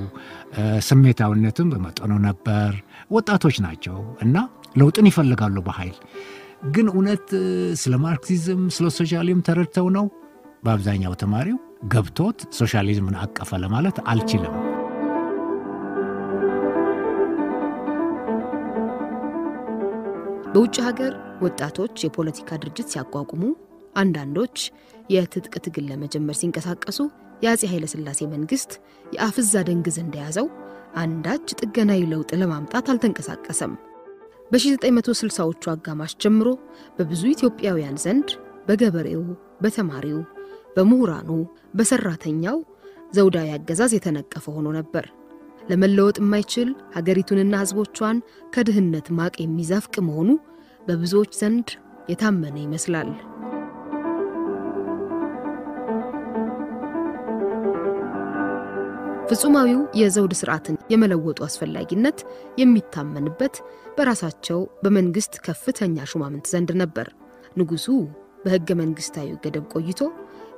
ስሜታዊነትም በመጠኑ ነበር። ወጣቶች ናቸው እና ለውጥን ይፈልጋሉ በኃይል ግን እውነት ስለ ማርክሲዝም ስለ ሶሻሊዝም ተረድተው ነው? በአብዛኛው ተማሪው ገብቶት ሶሻሊዝምን አቀፈ ለማለት አልችልም። በውጭ ሀገር ወጣቶች የፖለቲካ ድርጅት ሲያቋቁሙ፣ አንዳንዶች የትጥቅ ትግል ለመጀመር ሲንቀሳቀሱ የአጼ ኃይለሥላሴ መንግስት የአፍዝ አደንግዝ እንደያዘው አንዳች ጥገናዊ ለውጥ ለማምጣት አልተንቀሳቀሰም። በ1960ዎቹ አጋማሽ ጀምሮ በብዙ ኢትዮጵያውያን ዘንድ በገበሬው፣ በተማሪው፣ በምሁራኑ፣ በሰራተኛው ዘውዳዊ አገዛዝ የተነቀፈ ሆኖ ነበር። ለመለወጥ የማይችል ሀገሪቱንና ሕዝቦቿን ከድህነት ማቅ የሚዘፍቅ መሆኑ በብዙዎች ዘንድ የታመነ ይመስላል። ፍጹማዊው የዘውድ ስርዓትን የመለወጡ አስፈላጊነት የሚታመንበት በራሳቸው በመንግስት ከፍተኛ ሹማምንት ዘንድ ነበር። ንጉሱ በሕገ መንግስታዊ ገደብ ቆይቶ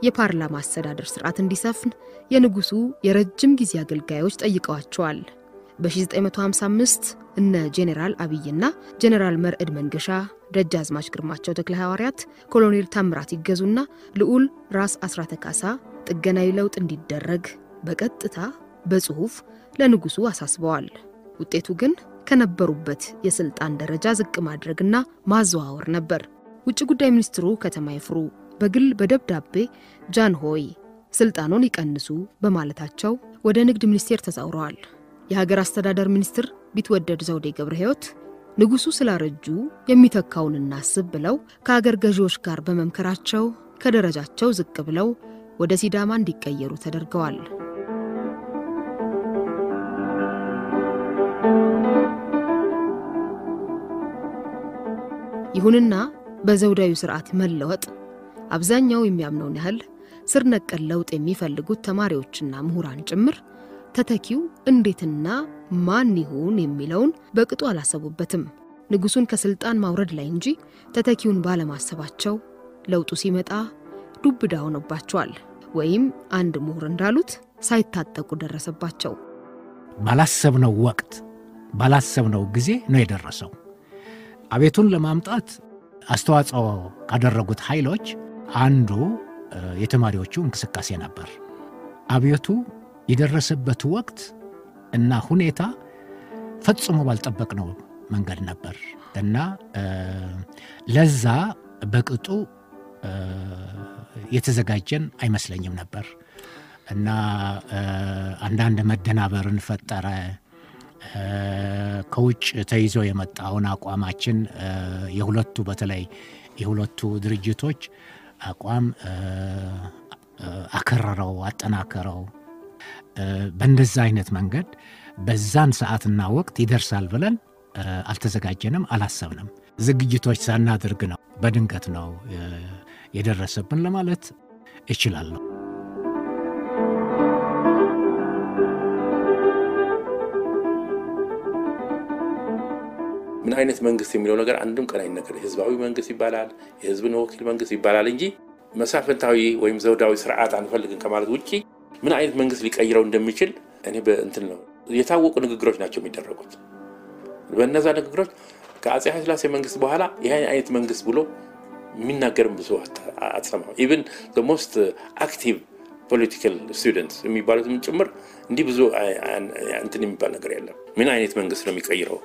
የፓርላማ አስተዳደር ስርዓት እንዲሰፍን የንጉሱ የረጅም ጊዜ አገልጋዮች ጠይቀዋቸዋል። በ1955 እነ ጄኔራል አብይና ጄኔራል መርዕድ መንገሻ፣ ደጃዝማች ግርማቸው ተክለ ሐዋርያት፣ ኮሎኔል ታምራት ይገዙና ልዑል ራስ አስራተ ካሳ ጥገናዊ ለውጥ እንዲደረግ በቀጥታ በጽሑፍ ለንጉሱ አሳስበዋል። ውጤቱ ግን ከነበሩበት የስልጣን ደረጃ ዝቅ ማድረግና ማዘዋወር ነበር። ውጭ ጉዳይ ሚኒስትሩ ከተማ ይፍሩ በግል በደብዳቤ ጃን ሆይ ስልጣኑን ይቀንሱ በማለታቸው ወደ ንግድ ሚኒስቴር ተዛውረዋል። የሀገር አስተዳደር ሚኒስትር ቢትወደድ ዘውዴ ገብረ ሕይወት ንጉሱ ስላረጁ የሚተካውን እናስብ ብለው ከአገር ገዢዎች ጋር በመምከራቸው ከደረጃቸው ዝቅ ብለው ወደ ሲዳማ እንዲቀየሩ ተደርገዋል። ይሁንና በዘውዳዊ ስርዓት መለወጥ አብዛኛው የሚያምነውን ያህል ስር ነቀል ለውጥ የሚፈልጉት ተማሪዎችና ምሁራን ጭምር ተተኪው እንዴትና ማን ይሁን የሚለውን በቅጡ አላሰቡበትም። ንጉሱን ከስልጣን ማውረድ ላይ እንጂ ተተኪውን ባለማሰባቸው ለውጡ ሲመጣ ዱብዳ ሆኖባቸዋል። ወይም አንድ ምሁር እንዳሉት ሳይታጠቁ ደረሰባቸው። ባላሰብነው ወቅት ባላሰብነው ጊዜ ነው የደረሰው። አቤቱን ለማምጣት አስተዋጽኦ ካደረጉት ኃይሎች አንዱ የተማሪዎቹ እንቅስቃሴ ነበር። አብዮቱ የደረሰበት ወቅት እና ሁኔታ ፈጽሞ ባልጠበቅነው መንገድ ነበር እና ለዛ በቅጡ የተዘጋጀን አይመስለኝም ነበር እና አንዳንድ መደናበርን ፈጠረ። ከውጭ ተይዞ የመጣውን አቋማችን የሁለቱ በተለይ የሁለቱ ድርጅቶች አቋም አከረረው፣ አጠናከረው። በእንደዛ አይነት መንገድ በዛን ሰዓትና ወቅት ይደርሳል ብለን አልተዘጋጀንም፣ አላሰብንም። ዝግጅቶች ሳናደርግ ነው፣ በድንገት ነው የደረሰብን ለማለት እችላለሁ። ምን አይነት መንግስት የሚለው ነገር አንድም ቀን አይነገር። ህዝባዊ መንግስት ይባላል፣ የህዝብን ወኪል መንግስት ይባላል እንጂ መሳፍንታዊ ወይም ዘውዳዊ ስርዓት አንፈልግም ከማለት ውጭ ምን አይነት መንግስት ሊቀይረው እንደሚችል እኔ በእንትን ነው የታወቁ ንግግሮች ናቸው የሚደረጉት። በእነዛ ንግግሮች ከአፄ ኃይለሥላሴ መንግስት በኋላ ይህ አይነት መንግስት ብሎ የሚናገርም ብዙ አትሰማም። even most active political students የሚባሉትም ጭምር እንዲህ ብዙ እንትን የሚባል ነገር የለም። ምን አይነት መንግስት ነው የሚቀይረው?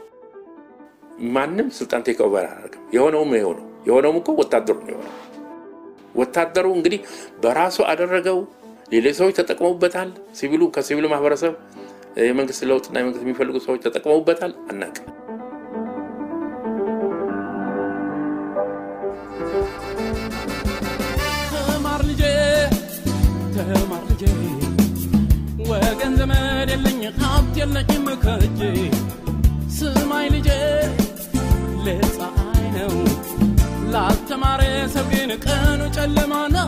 ማንም ስልጣን take over አያደርግም። የሆነውም ይኸው ነው። የሆነውም እኮ ወታደሩ ነው የሆነው። ወታደሩ እንግዲህ በራሱ አደረገው። ሌሎች ሰዎች ተጠቅመውበታል። ሲቪሉ ከሲቪሉ ማህበረሰብ የመንግስት ለውጥና የመንግስት የሚፈልጉ ሰዎች ተጠቅመውበታል። አናውቅም። ተማር ልጄ ተማር ልጄ ወገን ዘመድ የለኝ ሀብት የለኝም ከእጄ ስማይ ልጄ ለፀሐይ ነው። ላልተማረ ሰው ግን ቀኑ ጨለማ ነው።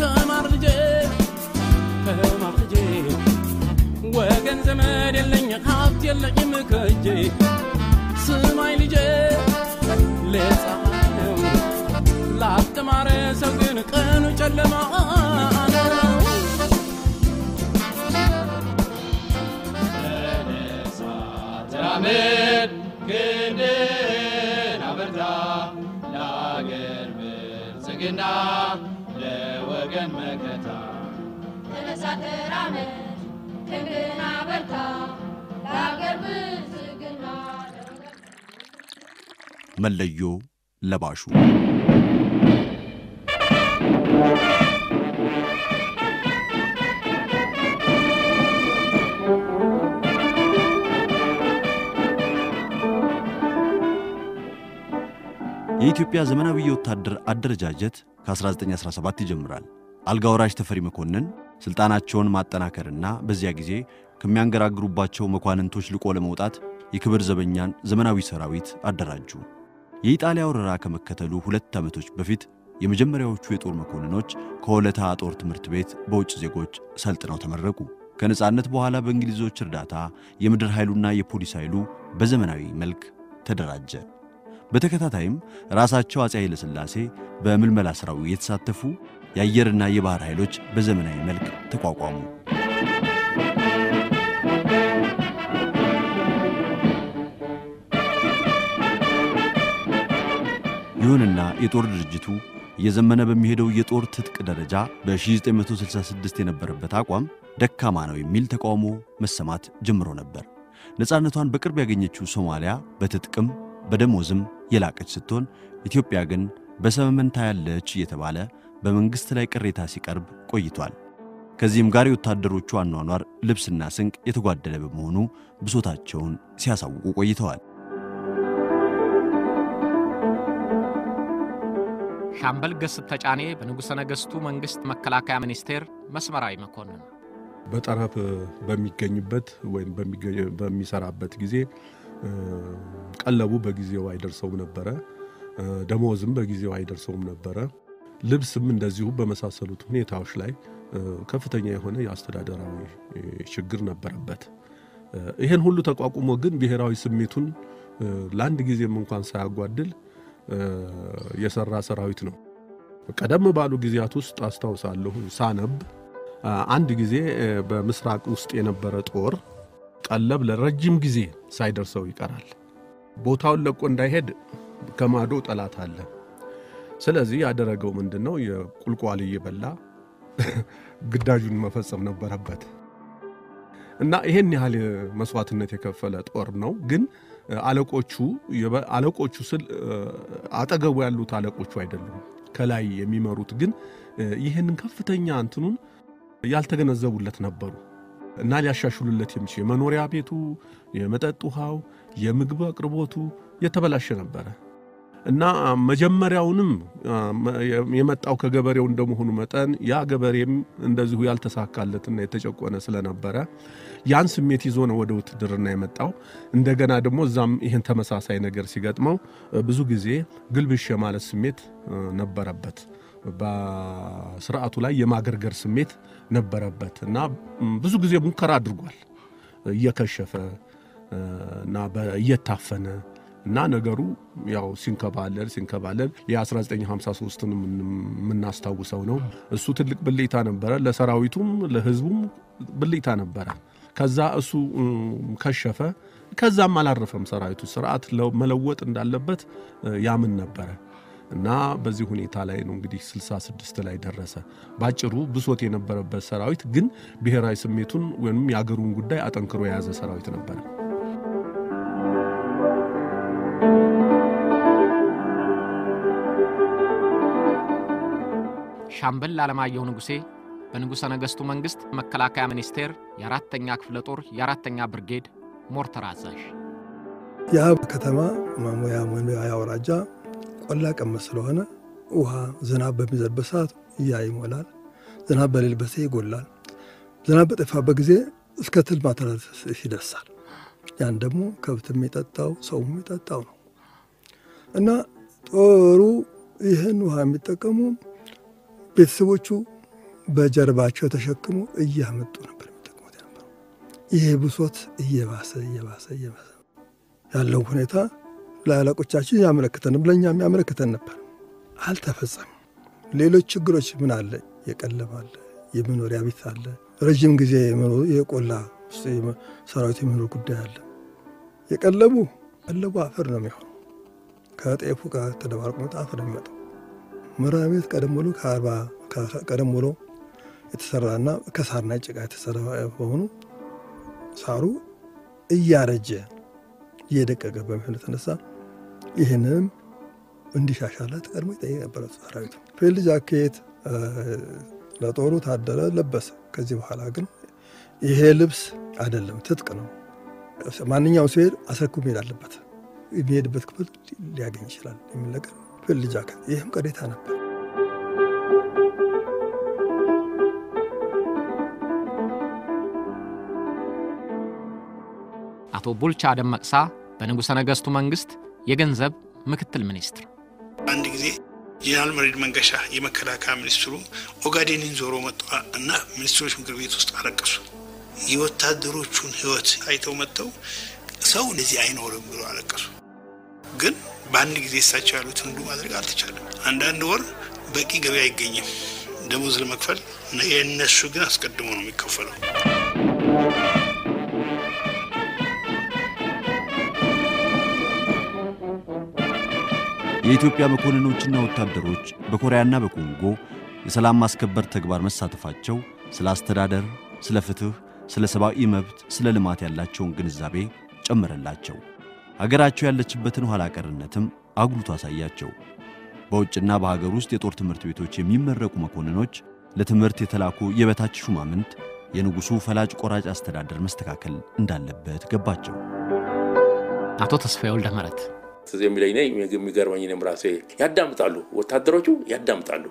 ተማር ልጄ ተማር ልጄ። ወገን ዘመድ የለኝ ሀብት የለኝም ከእጄ ስማይ ልጄ ለፀሐይ ነው። ላልተማረ ሰው ግን ቀኑ ጨለማ ተራመድ ክንድህን ለወገን መከታ። ተነሳ ተራመድ ክንድህን አበርታ ለአገር ብልጽግና መለዮ ለባሹ። የኢትዮጵያ ዘመናዊ የወታደር አደረጃጀት ከ1917 ይጀምራል። አልጋ ወራሽ ተፈሪ መኮንን ሥልጣናቸውን ማጠናከርና በዚያ ጊዜ ከሚያንገራግሩባቸው መኳንንቶች ልቆ ለመውጣት የክብር ዘበኛን ዘመናዊ ሰራዊት አደራጁ። የኢጣሊያ ወረራ ከመከተሉ ሁለት ዓመቶች በፊት የመጀመሪያዎቹ የጦር መኮንኖች ከሆለታ ጦር ትምህርት ቤት በውጭ ዜጎች ሰልጥነው ተመረቁ። ከነጻነት በኋላ በእንግሊዞች እርዳታ የምድር ኃይሉና የፖሊስ ኃይሉ በዘመናዊ መልክ ተደራጀ። በተከታታይም ራሳቸው አፄ ኃይለ ሥላሴ በምልመላ ሥራው የተሳተፉ የአየርና የባሕር ኃይሎች በዘመናዊ መልክ ተቋቋሙ። ይሁንና የጦር ድርጅቱ እየዘመነ በሚሄደው የጦር ትጥቅ ደረጃ በ1966 የነበረበት አቋም ደካማ ነው የሚል ተቃውሞ መሰማት ጀምሮ ነበር። ነፃነቷን በቅርብ ያገኘችው ሶማሊያ በትጥቅም በደሞዝም የላቀች ስትሆን ኢትዮጵያ ግን በሰመመንታ ያለች እየተባለ በመንግሥት ላይ ቅሬታ ሲቀርብ ቆይቷል። ከዚህም ጋር የወታደሮቹ አኗኗር ልብስና ስንቅ የተጓደለ በመሆኑ ብሶታቸውን ሲያሳውቁ ቆይተዋል። ሻምበል ገስት ተጫኔ በንጉሠ ነገሥቱ መንግሥት መከላከያ ሚኒስቴር መስመራዊ መኮንን በጠረፍ በሚገኝበት ወይም በሚሰራበት ጊዜ ቀለቡ በጊዜው አይደርሰውም ነበረ። ደሞዝም በጊዜው አይደርሰውም ነበረ። ልብስም እንደዚሁ በመሳሰሉት ሁኔታዎች ላይ ከፍተኛ የሆነ የአስተዳደራዊ ችግር ነበረበት። ይህን ሁሉ ተቋቁሞ ግን ብሔራዊ ስሜቱን ለአንድ ጊዜም እንኳን ሳያጓድል የሰራ ሰራዊት ነው። ቀደም ባሉ ጊዜያት ውስጥ አስታውሳለሁ ሳነብ አንድ ጊዜ በምስራቅ ውስጥ የነበረ ጦር ቀለብ ለረጅም ጊዜ ሳይደርሰው ይቀራል። ቦታውን ለቆ እንዳይሄድ ከማዶ ጠላት አለ። ስለዚህ ያደረገው ምንድን ነው? የቁልቋል እየበላ [laughs] ግዳጁን መፈጸም ነበረበት እና ይሄን ያህል መስዋዕትነት የከፈለ ጦር ነው። ግን አለቆቹ አለቆቹ ስል አጠገቡ ያሉት አለቆቹ አይደሉም፣ ከላይ የሚመሩት ግን ይህንን ከፍተኛ እንትኑን ያልተገነዘቡለት ነበሩ እና ሊያሻሽሉለት የሚችል የመኖሪያ ቤቱ፣ የመጠጥ ውሃው፣ የምግብ አቅርቦቱ የተበላሸ ነበረ እና መጀመሪያውንም የመጣው ከገበሬው እንደመሆኑ መጠን ያ ገበሬም እንደዚሁ ያልተሳካለትና የተጨቆነ ስለነበረ ያን ስሜት ይዞ ነው ወደ ውትድርና የመጣው። እንደገና ደግሞ እዛም ይህን ተመሳሳይ ነገር ሲገጥመው ብዙ ጊዜ ግልብሽ የማለት ስሜት ነበረበት። በስርዓቱ ላይ የማገርገር ስሜት ነበረበት እና ብዙ ጊዜ ሙከራ አድርጓል እየከሸፈ እና እየታፈነ እና ነገሩ ያው ሲንከባለል ሲንከባለል የ1953ን የምናስታውሰው ነው። እሱ ትልቅ ብልጭታ ነበረ፣ ለሰራዊቱም ለሕዝቡም ብልጭታ ነበረ። ከዛ እሱ ከሸፈ። ከዛም አላረፈም ሰራዊቱ ስርዓት መለወጥ እንዳለበት ያምን ነበረ እና በዚህ ሁኔታ ላይ ነው እንግዲህ 66 ላይ ደረሰ። ባጭሩ ብሶት የነበረበት ሰራዊት ግን ብሔራዊ ስሜቱን ወይም የአገሩን ጉዳይ አጠንክሮ የያዘ ሰራዊት ነበረ። ሻምበል አለማየሁ ንጉሴ በንጉሠ ነገሥቱ መንግሥት መከላከያ ሚኒስቴር የአራተኛ ክፍለ ጦር የአራተኛ ብርጌድ ሞርተር አዛዥ። ያ ከተማ ማሞያ አውራጃ ቆላ ቀመስ ስለሆነ ውሃ ዝናብ በሚዘንብበት ሰዓት እያ ይሞላል። ዝናብ በሌለበት ይጎላል። ዝናብ በጠፋበት ጊዜ እስከ ትል ይደርሳል። ያን ደግሞ ከብት የሚጠጣው ሰው የሚጠጣው ነው እና ጦሩ ይህን ውሃ የሚጠቀሙ ቤተሰቦቹ በጀርባቸው ተሸክሞ እያመጡ ነበር የነበረው። ይሄ ብሶት እየባሰ እየባሰ እየባሰ ያለው ሁኔታ ለአለቆቻችን ያመለክተን ለእኛም ያመለክተን ነበር። አልተፈጸም። ሌሎች ችግሮች ምን አለ? የቀለብ አለ፣ የመኖሪያ ቤት አለ፣ ረዥም ጊዜ የቆላ ሰራዊት የመኖር ጉዳይ አለ። የቀለቡ ቀለቡ አፈር ነው የሚሆነው። ከጤፉ ጋር ተደባርቆ አፈር ነው የሚመጣው። መኖሪያ ቤት ቀደም ብሎ ከአርባ ቀደም ብሎ የተሰራና ከሳርና ጭቃ የተሰራ በሆኑ ሳሩ እያረጀ እየደቀቀ በሚሆን የተነሳ ይህንንም እንዲሻሻለት ቀድሞ ይጠይቅ ነበረ ሰራዊቱ። field jacket ለጦሩ ታደለ ለበሰ። ከዚህ በኋላ ግን ይሄ ልብስ አይደለም ትጥቅ ነው። ማንኛውም ሲሄድ አስረክቦ መሄድ አለበት። የሚሄድበት ክፍል ሊያገኝ ይችላል የሚል ነገር field jacket፣ ይህም ቅሬታ ነበር። አቶ ቡልቻ ደመቅሳ በንጉሠ ነገሥቱ መንግሥት የገንዘብ ምክትል ሚኒስትር አንድ ጊዜ ጄኔራል መርዕድ መንገሻ የመከላከያ ሚኒስትሩ ኦጋዴንን ዞሮ መጡ እና ሚኒስትሮች ምክር ቤት ውስጥ አለቀሱ። የወታደሮቹን ሕይወት አይተው መጥተው ሰው እንደዚህ አይኖርም ብሎ አለቀሱ። ግን በአንድ ጊዜ እሳቸው ያሉትን ሁሉ ማድረግ አልተቻለም። አንዳንድ ወር በቂ ገቢ አይገኝም ደሞዝ ለመክፈል የእነሱ ግን አስቀድሞ ነው የሚከፈለው። የኢትዮጵያ መኮንኖችና ወታደሮች በኮሪያና በኮንጎ የሰላም ማስከበር ተግባር መሳተፋቸው ስለ አስተዳደር፣ ስለ ፍትሕ፣ ስለ ሰብአዊ መብት፣ ስለ ልማት ያላቸውን ግንዛቤ ጨመረላቸው። አገራቸው ያለችበትን ኋላ ቀርነትም አጉልቶ አሳያቸው። በውጭና በሀገር ውስጥ የጦር ትምህርት ቤቶች የሚመረቁ መኮንኖች ለትምህርት የተላኩ የበታች ሹማምንት የንጉሡ ፈላጭ ቆራጭ አስተዳደር መስተካከል እንዳለበት ገባቸው። አቶ ተስፋዬ ወልደ ምህረት ትዝ የሚለኝ የሚገርመኝ እኔም ራሴ ያዳምጣሉ፣ ወታደሮቹ ያዳምጣሉ።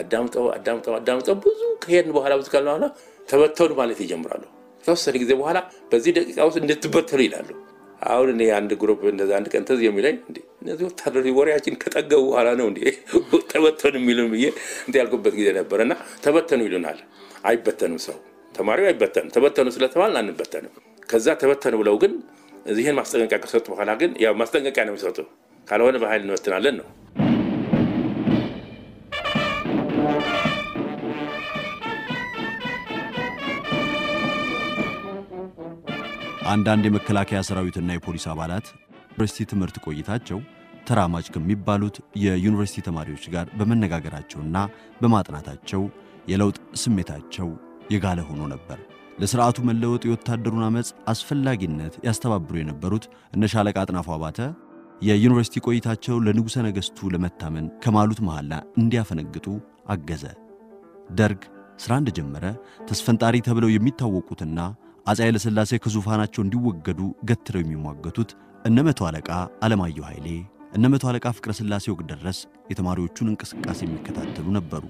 አዳምጠው አዳምጠው አዳምጠው ብዙ ከሄድን በኋላ ብዙ ካልን በኋላ ተበተኑ ማለት ይጀምራሉ። ተወሰነ ጊዜ በኋላ በዚህ ደቂቃ ውስጥ እንድትበተኑ ይላሉ። አሁን እኔ አንድ ግሩፕ እንደዛ አንድ ቀን ትዝ የሚለኝ እነዚህ ወታደሮች ወሬያችን ከጠገቡ በኋላ ነው እንዴ [laughs] ተበተኑ የሚሉን ብዬ እንት ያልኩበት ጊዜ ነበር። እና ተበተኑ ይሉናል። አይበተንም ሰው ተማሪው አይበተንም። ተበተኑ ስለተባልን አንበተንም። ከዛ ተበተኑ ብለው ግን ይህን ማስጠንቀቂያ ከሰጡ በኋላ ግን ያው ማስጠንቀቂያ ነው የሚሰጡ፣ ካልሆነ በኃይል እንበትናለን ነው። አንዳንድ የመከላከያ ሰራዊትና የፖሊስ አባላት ዩኒቨርሲቲ ትምህርት ቆይታቸው ተራማጅ ከሚባሉት የዩኒቨርሲቲ ተማሪዎች ጋር በመነጋገራቸውና በማጥናታቸው የለውጥ ስሜታቸው የጋለ ሆኖ ነበር። ለሥርዓቱ መለወጥ የወታደሩን ዓመፅ አስፈላጊነት ያስተባብሩ የነበሩት እነ ሻለቃ አጥናፉ አባተ የዩኒቨርሲቲ ቆይታቸው ለንጉሠ ነገሥቱ ለመታመን ከማሉት መሐላ እንዲያፈነግጡ አገዘ። ደርግ ሥራ እንደጀመረ ተስፈንጣሪ ተብለው የሚታወቁትና አፄ ኃይለሥላሴ ከዙፋናቸው እንዲወገዱ ገትረው የሚሟገቱት እነ መቶ አለቃ አለማየሁ ኃይሌ፣ እነ መቶ አለቃ ፍቅረ ሥላሴ ወግደረስ የተማሪዎቹን እንቅስቃሴ የሚከታተሉ ነበሩ።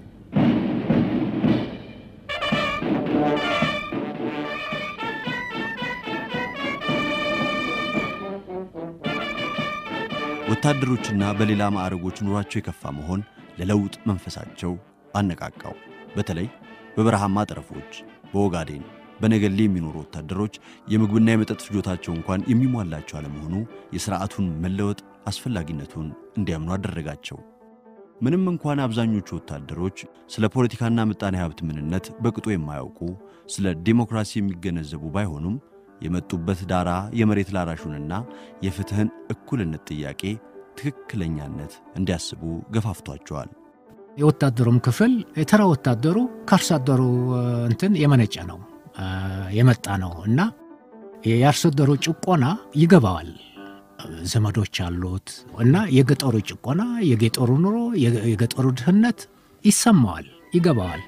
ወታደሮችና በሌላ ማዕረጎች ኑሯቸው የከፋ መሆን ለለውጥ መንፈሳቸው አነቃቃው። በተለይ በበረሃማ ጠረፎች፣ በኦጋዴን፣ በነገሌ የሚኖሩ ወታደሮች የምግብና የመጠጥ ፍጆታቸው እንኳን የሚሟላቸው አለመሆኑ የሥርዓቱን መለወጥ አስፈላጊነቱን እንዲያምኑ አደረጋቸው። ምንም እንኳን አብዛኞቹ ወታደሮች ስለ ፖለቲካና ምጣኔ ሀብት ምንነት በቅጡ የማያውቁ ስለ ዲሞክራሲ የሚገነዘቡ ባይሆኑም የመጡበት ዳራ የመሬት ላራሹንና የፍትሕን እኩልነት ጥያቄ ትክክለኛነት እንዲያስቡ ገፋፍቷቸዋል። የወታደሩም ክፍል የተራ ወታደሩ ከአርሶ አደሩ እንትን የመነጨ ነው የመጣ ነው እና የአርሶ አደሩ ጭቆና ይገባዋል። ዘመዶች አሉት እና የገጠሩ ጭቆና፣ የገጠሩ ኑሮ፣ የገጠሩ ድህነት ይሰማዋል፣ ይገባዋል።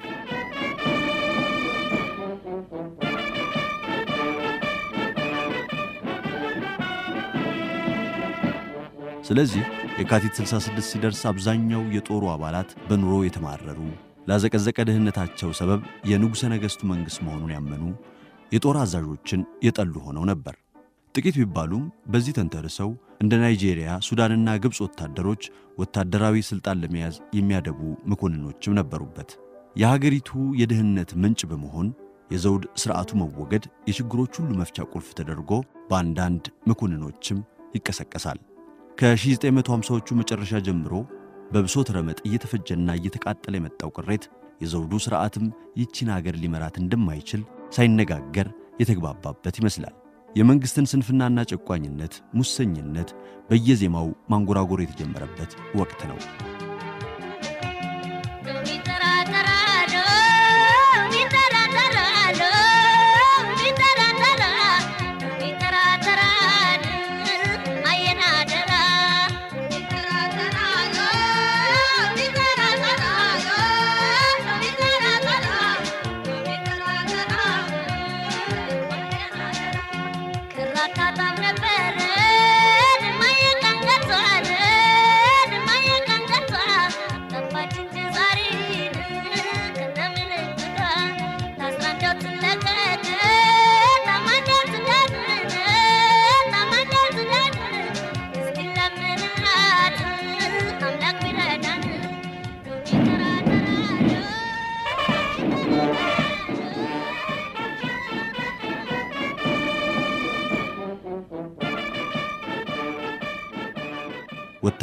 ስለዚህ የካቲት 66 ሲደርስ አብዛኛው የጦሩ አባላት በኑሮ የተማረሩ ላዘቀዘቀ ድህነታቸው ሰበብ የንጉሠ ነገሥቱ መንግሥት መሆኑን ያመኑ የጦር አዛዦችን የጠሉ ሆነው ነበር። ጥቂት ቢባሉም በዚህ ተንተርሰው እንደ ናይጄሪያ፣ ሱዳንና ግብፅ ወታደሮች ወታደራዊ ሥልጣን ለመያዝ የሚያደቡ መኮንኖችም ነበሩበት። የሀገሪቱ የድህነት ምንጭ በመሆን የዘውድ ሥርዓቱ መወገድ የችግሮች ሁሉ መፍቻ ቁልፍ ተደርጎ በአንዳንድ መኮንኖችም ይቀሰቀሳል። ከ1950ዎቹ መጨረሻ ጀምሮ በብሶት ረመጥ እየተፈጀና እየተቃጠለ የመጣው ቅሬት የዘውዱ ሥርዓትም ይቺን አገር ሊመራት እንደማይችል ሳይነጋገር የተግባባበት ይመስላል። የመንግሥትን ስንፍናና ጨቋኝነት፣ ሙሰኝነት በየዜማው ማንጎራጎር የተጀመረበት ወቅት ነው።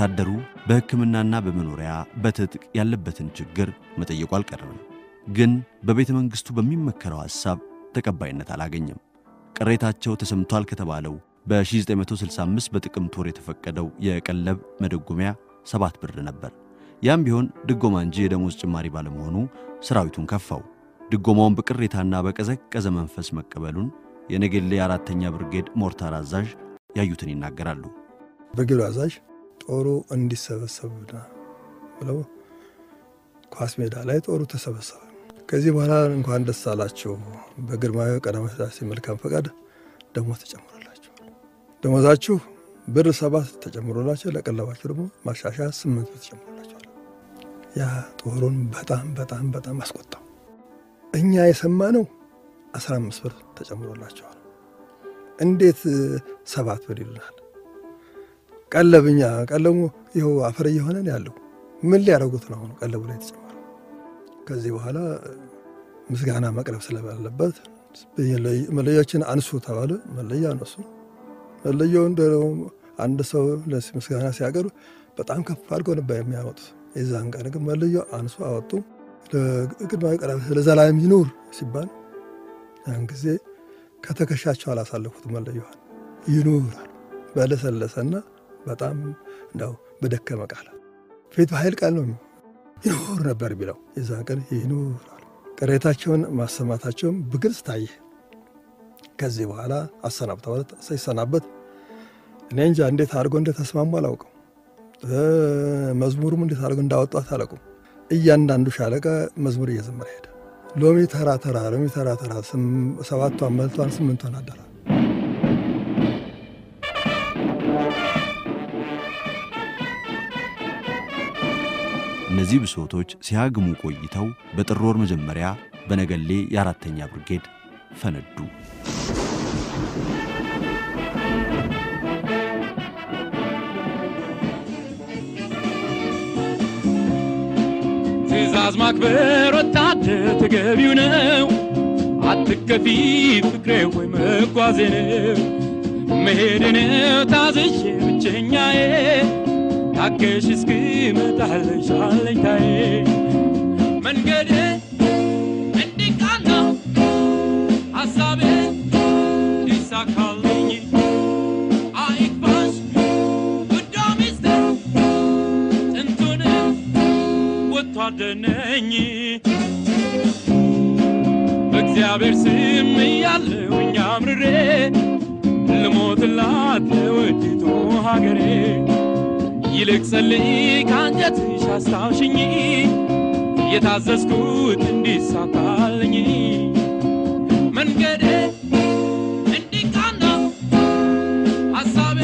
ወታደሩ በሕክምናና በመኖሪያ በትጥቅ ያለበትን ችግር መጠየቁ አልቀረም። ግን በቤተ መንግሥቱ በሚመከረው ሐሳብ ተቀባይነት አላገኘም። ቅሬታቸው ተሰምቷል ከተባለው በ1965 በጥቅምት ወር የተፈቀደው የቀለብ መደጎሚያ ሰባት ብር ነበር። ያም ቢሆን ድጎማ እንጂ የደሞዝ ጭማሪ ባለመሆኑ ሰራዊቱን ከፋው። ድጎማውን በቅሬታና በቀዘቀዘ መንፈስ መቀበሉን የነገሌ አራተኛ ብርጌድ ሞርታር አዛዥ ያዩትን ይናገራሉ። ብርጌዱ አዛዥ ጦሩ እንዲሰበሰብ ብለው ኳስ ሜዳ ላይ ጦሩ ተሰበሰበ። ከዚህ በኋላ እንኳን ደስ አላችሁ፣ በግርማዊ ቀዳማዊ ሥላሴ መልካም ፈቃድ ደሞዝ ተጨምሮላችሁ፣ ደሞዛችሁ ብር ሰባት ተጨምሮላቸው ለቀለባችሁ ደግሞ ማሻሻያ ስምንት ተጨምሮላችኋል። ያ ጦሩን በጣም በጣም በጣም አስቆጣው። እኛ የሰማነው አስራ አምስት ብር ተጨምሮላቸዋል። እንዴት ሰባት ብር ይሉናል? ቀለብኛ ቀለቡ ይኸው አፈር እየሆነን ያለው ምን ሊያደርጉት ነው? አሁን ቀለቡ ላይ የተጨመረው። ከዚህ በኋላ ምስጋና መቅረብ ስለባለበት መለያችን አንሱ ተባለ። መለያ አነሱ። መለያው እንደ አንድ ሰው ምስጋና ሲያቀርብ በጣም ከፍ አድርገው ነበር የሚያወጡት። የዛን ቀን ግን መለያው አንሱ አወጡ። ለግርማዊ ቀዳማዊ ለዘላለም ይኑር ሲባል ያን ጊዜ ከተከሻቸው አላሳለፉት። መለያዋን ይኑር በለሰለሰና በጣም እንደው በደከመ ቃል ፊት በኃይል ቃል ነው ይኑር ነበር ቢለው የዛን ቀን አሉ። ቅሬታቸውን ማሰማታቸውም በግልጽ ታየ። ከዚህ በኋላ አሰናብተው ሲሰናበት እኔ እንጃ እንዴት አድርጎ እንደተስማሙ አላውቅም። መዝሙሩም እንዴት አድርጎ እንዳወጧት አላውቅም። እያንዳንዱ ሻለቃ መዝሙር እየዘመረ ሄደ። ሎሚ ተራ ተራ ሎሚ ተራ ተራ ሰባቷን መልቷን ስምንቷን አደራ እነዚህ ብሶቶች ሲያግሙ ቆይተው በጥር ወር መጀመሪያ በነገሌ የአራተኛ ብርጌድ ፈነዱ። ትእዛዝ ማክበር ወታደር ተገቢው ነው። አትከፊ ፍቅሬ ወይ መጓዜ ነው መሄድ ነው ታዝዤ ብቸኛዬ ታገሽ እስክመጣልሽ አለኝታዬ መንገዴ እንዲቃና ሐሳቤ እንዲሳካልኝ አይክፋሽ ውዷ ሚስቴ ጥንቱንም ወታደር ነኝ በእግዚአብሔር ስም እያለሁኝ አምርሬ ልሞትላት ለውዲቱ ሀገሬ ይልቅ ጸልይ ከአንጀትሽ አስታውሽኝ። የታዘዝኩት እንዲሳካልኝ። መንገዴ እንዲቃና ሐሳቤ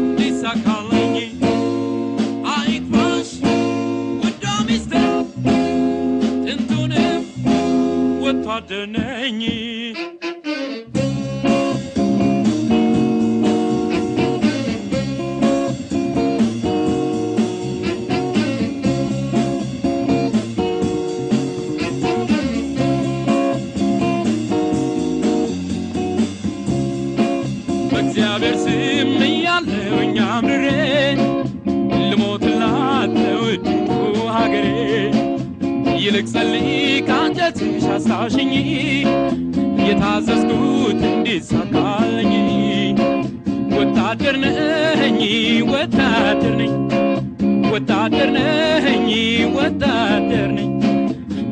እንዲሳካልኝ። አይክፋሽ ውዷ ሚስቴ ጥንቱንም ወታደር ይልቅ ጸልይ ከአንጀትሽ አስታውሽኝ የታዘዝኩት እንዲሳካልኝ ወታደር ነኝ ወታደር ነኝ ወታደር ነኝ ወታደር ነኝ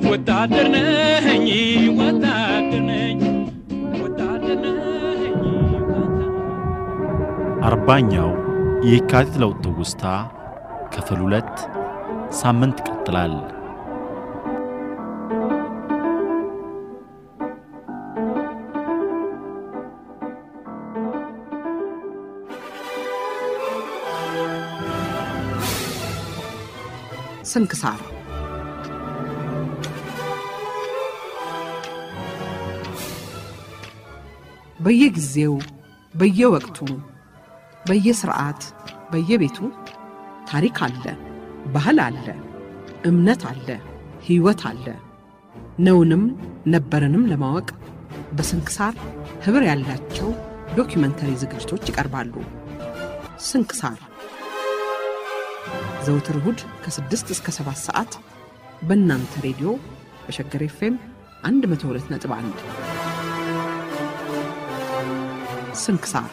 ወታደር ነኝ ወታደር ነኝ ወታደር ነኝ አርባኛው የካቲት ለውጥ ትውስታ ክፍል ሁለት ሳምንት ይቀጥላል። ስንክሳር በየጊዜው በየወቅቱ በየስርዓት በየቤቱ ታሪክ አለ፣ ባህል አለ፣ እምነት አለ፣ ሕይወት አለ። ነውንም ነበረንም ለማወቅ በስንክሳር ኅብር ያላቸው ዶኪመንተሪ ዝግጅቶች ይቀርባሉ። ስንክሳር ዘውትር እሁድ ከ6 እስከ 7 ሰዓት በእናንተ ሬዲዮ በሸገር ኤፍኤም 102.1 ስንክሳር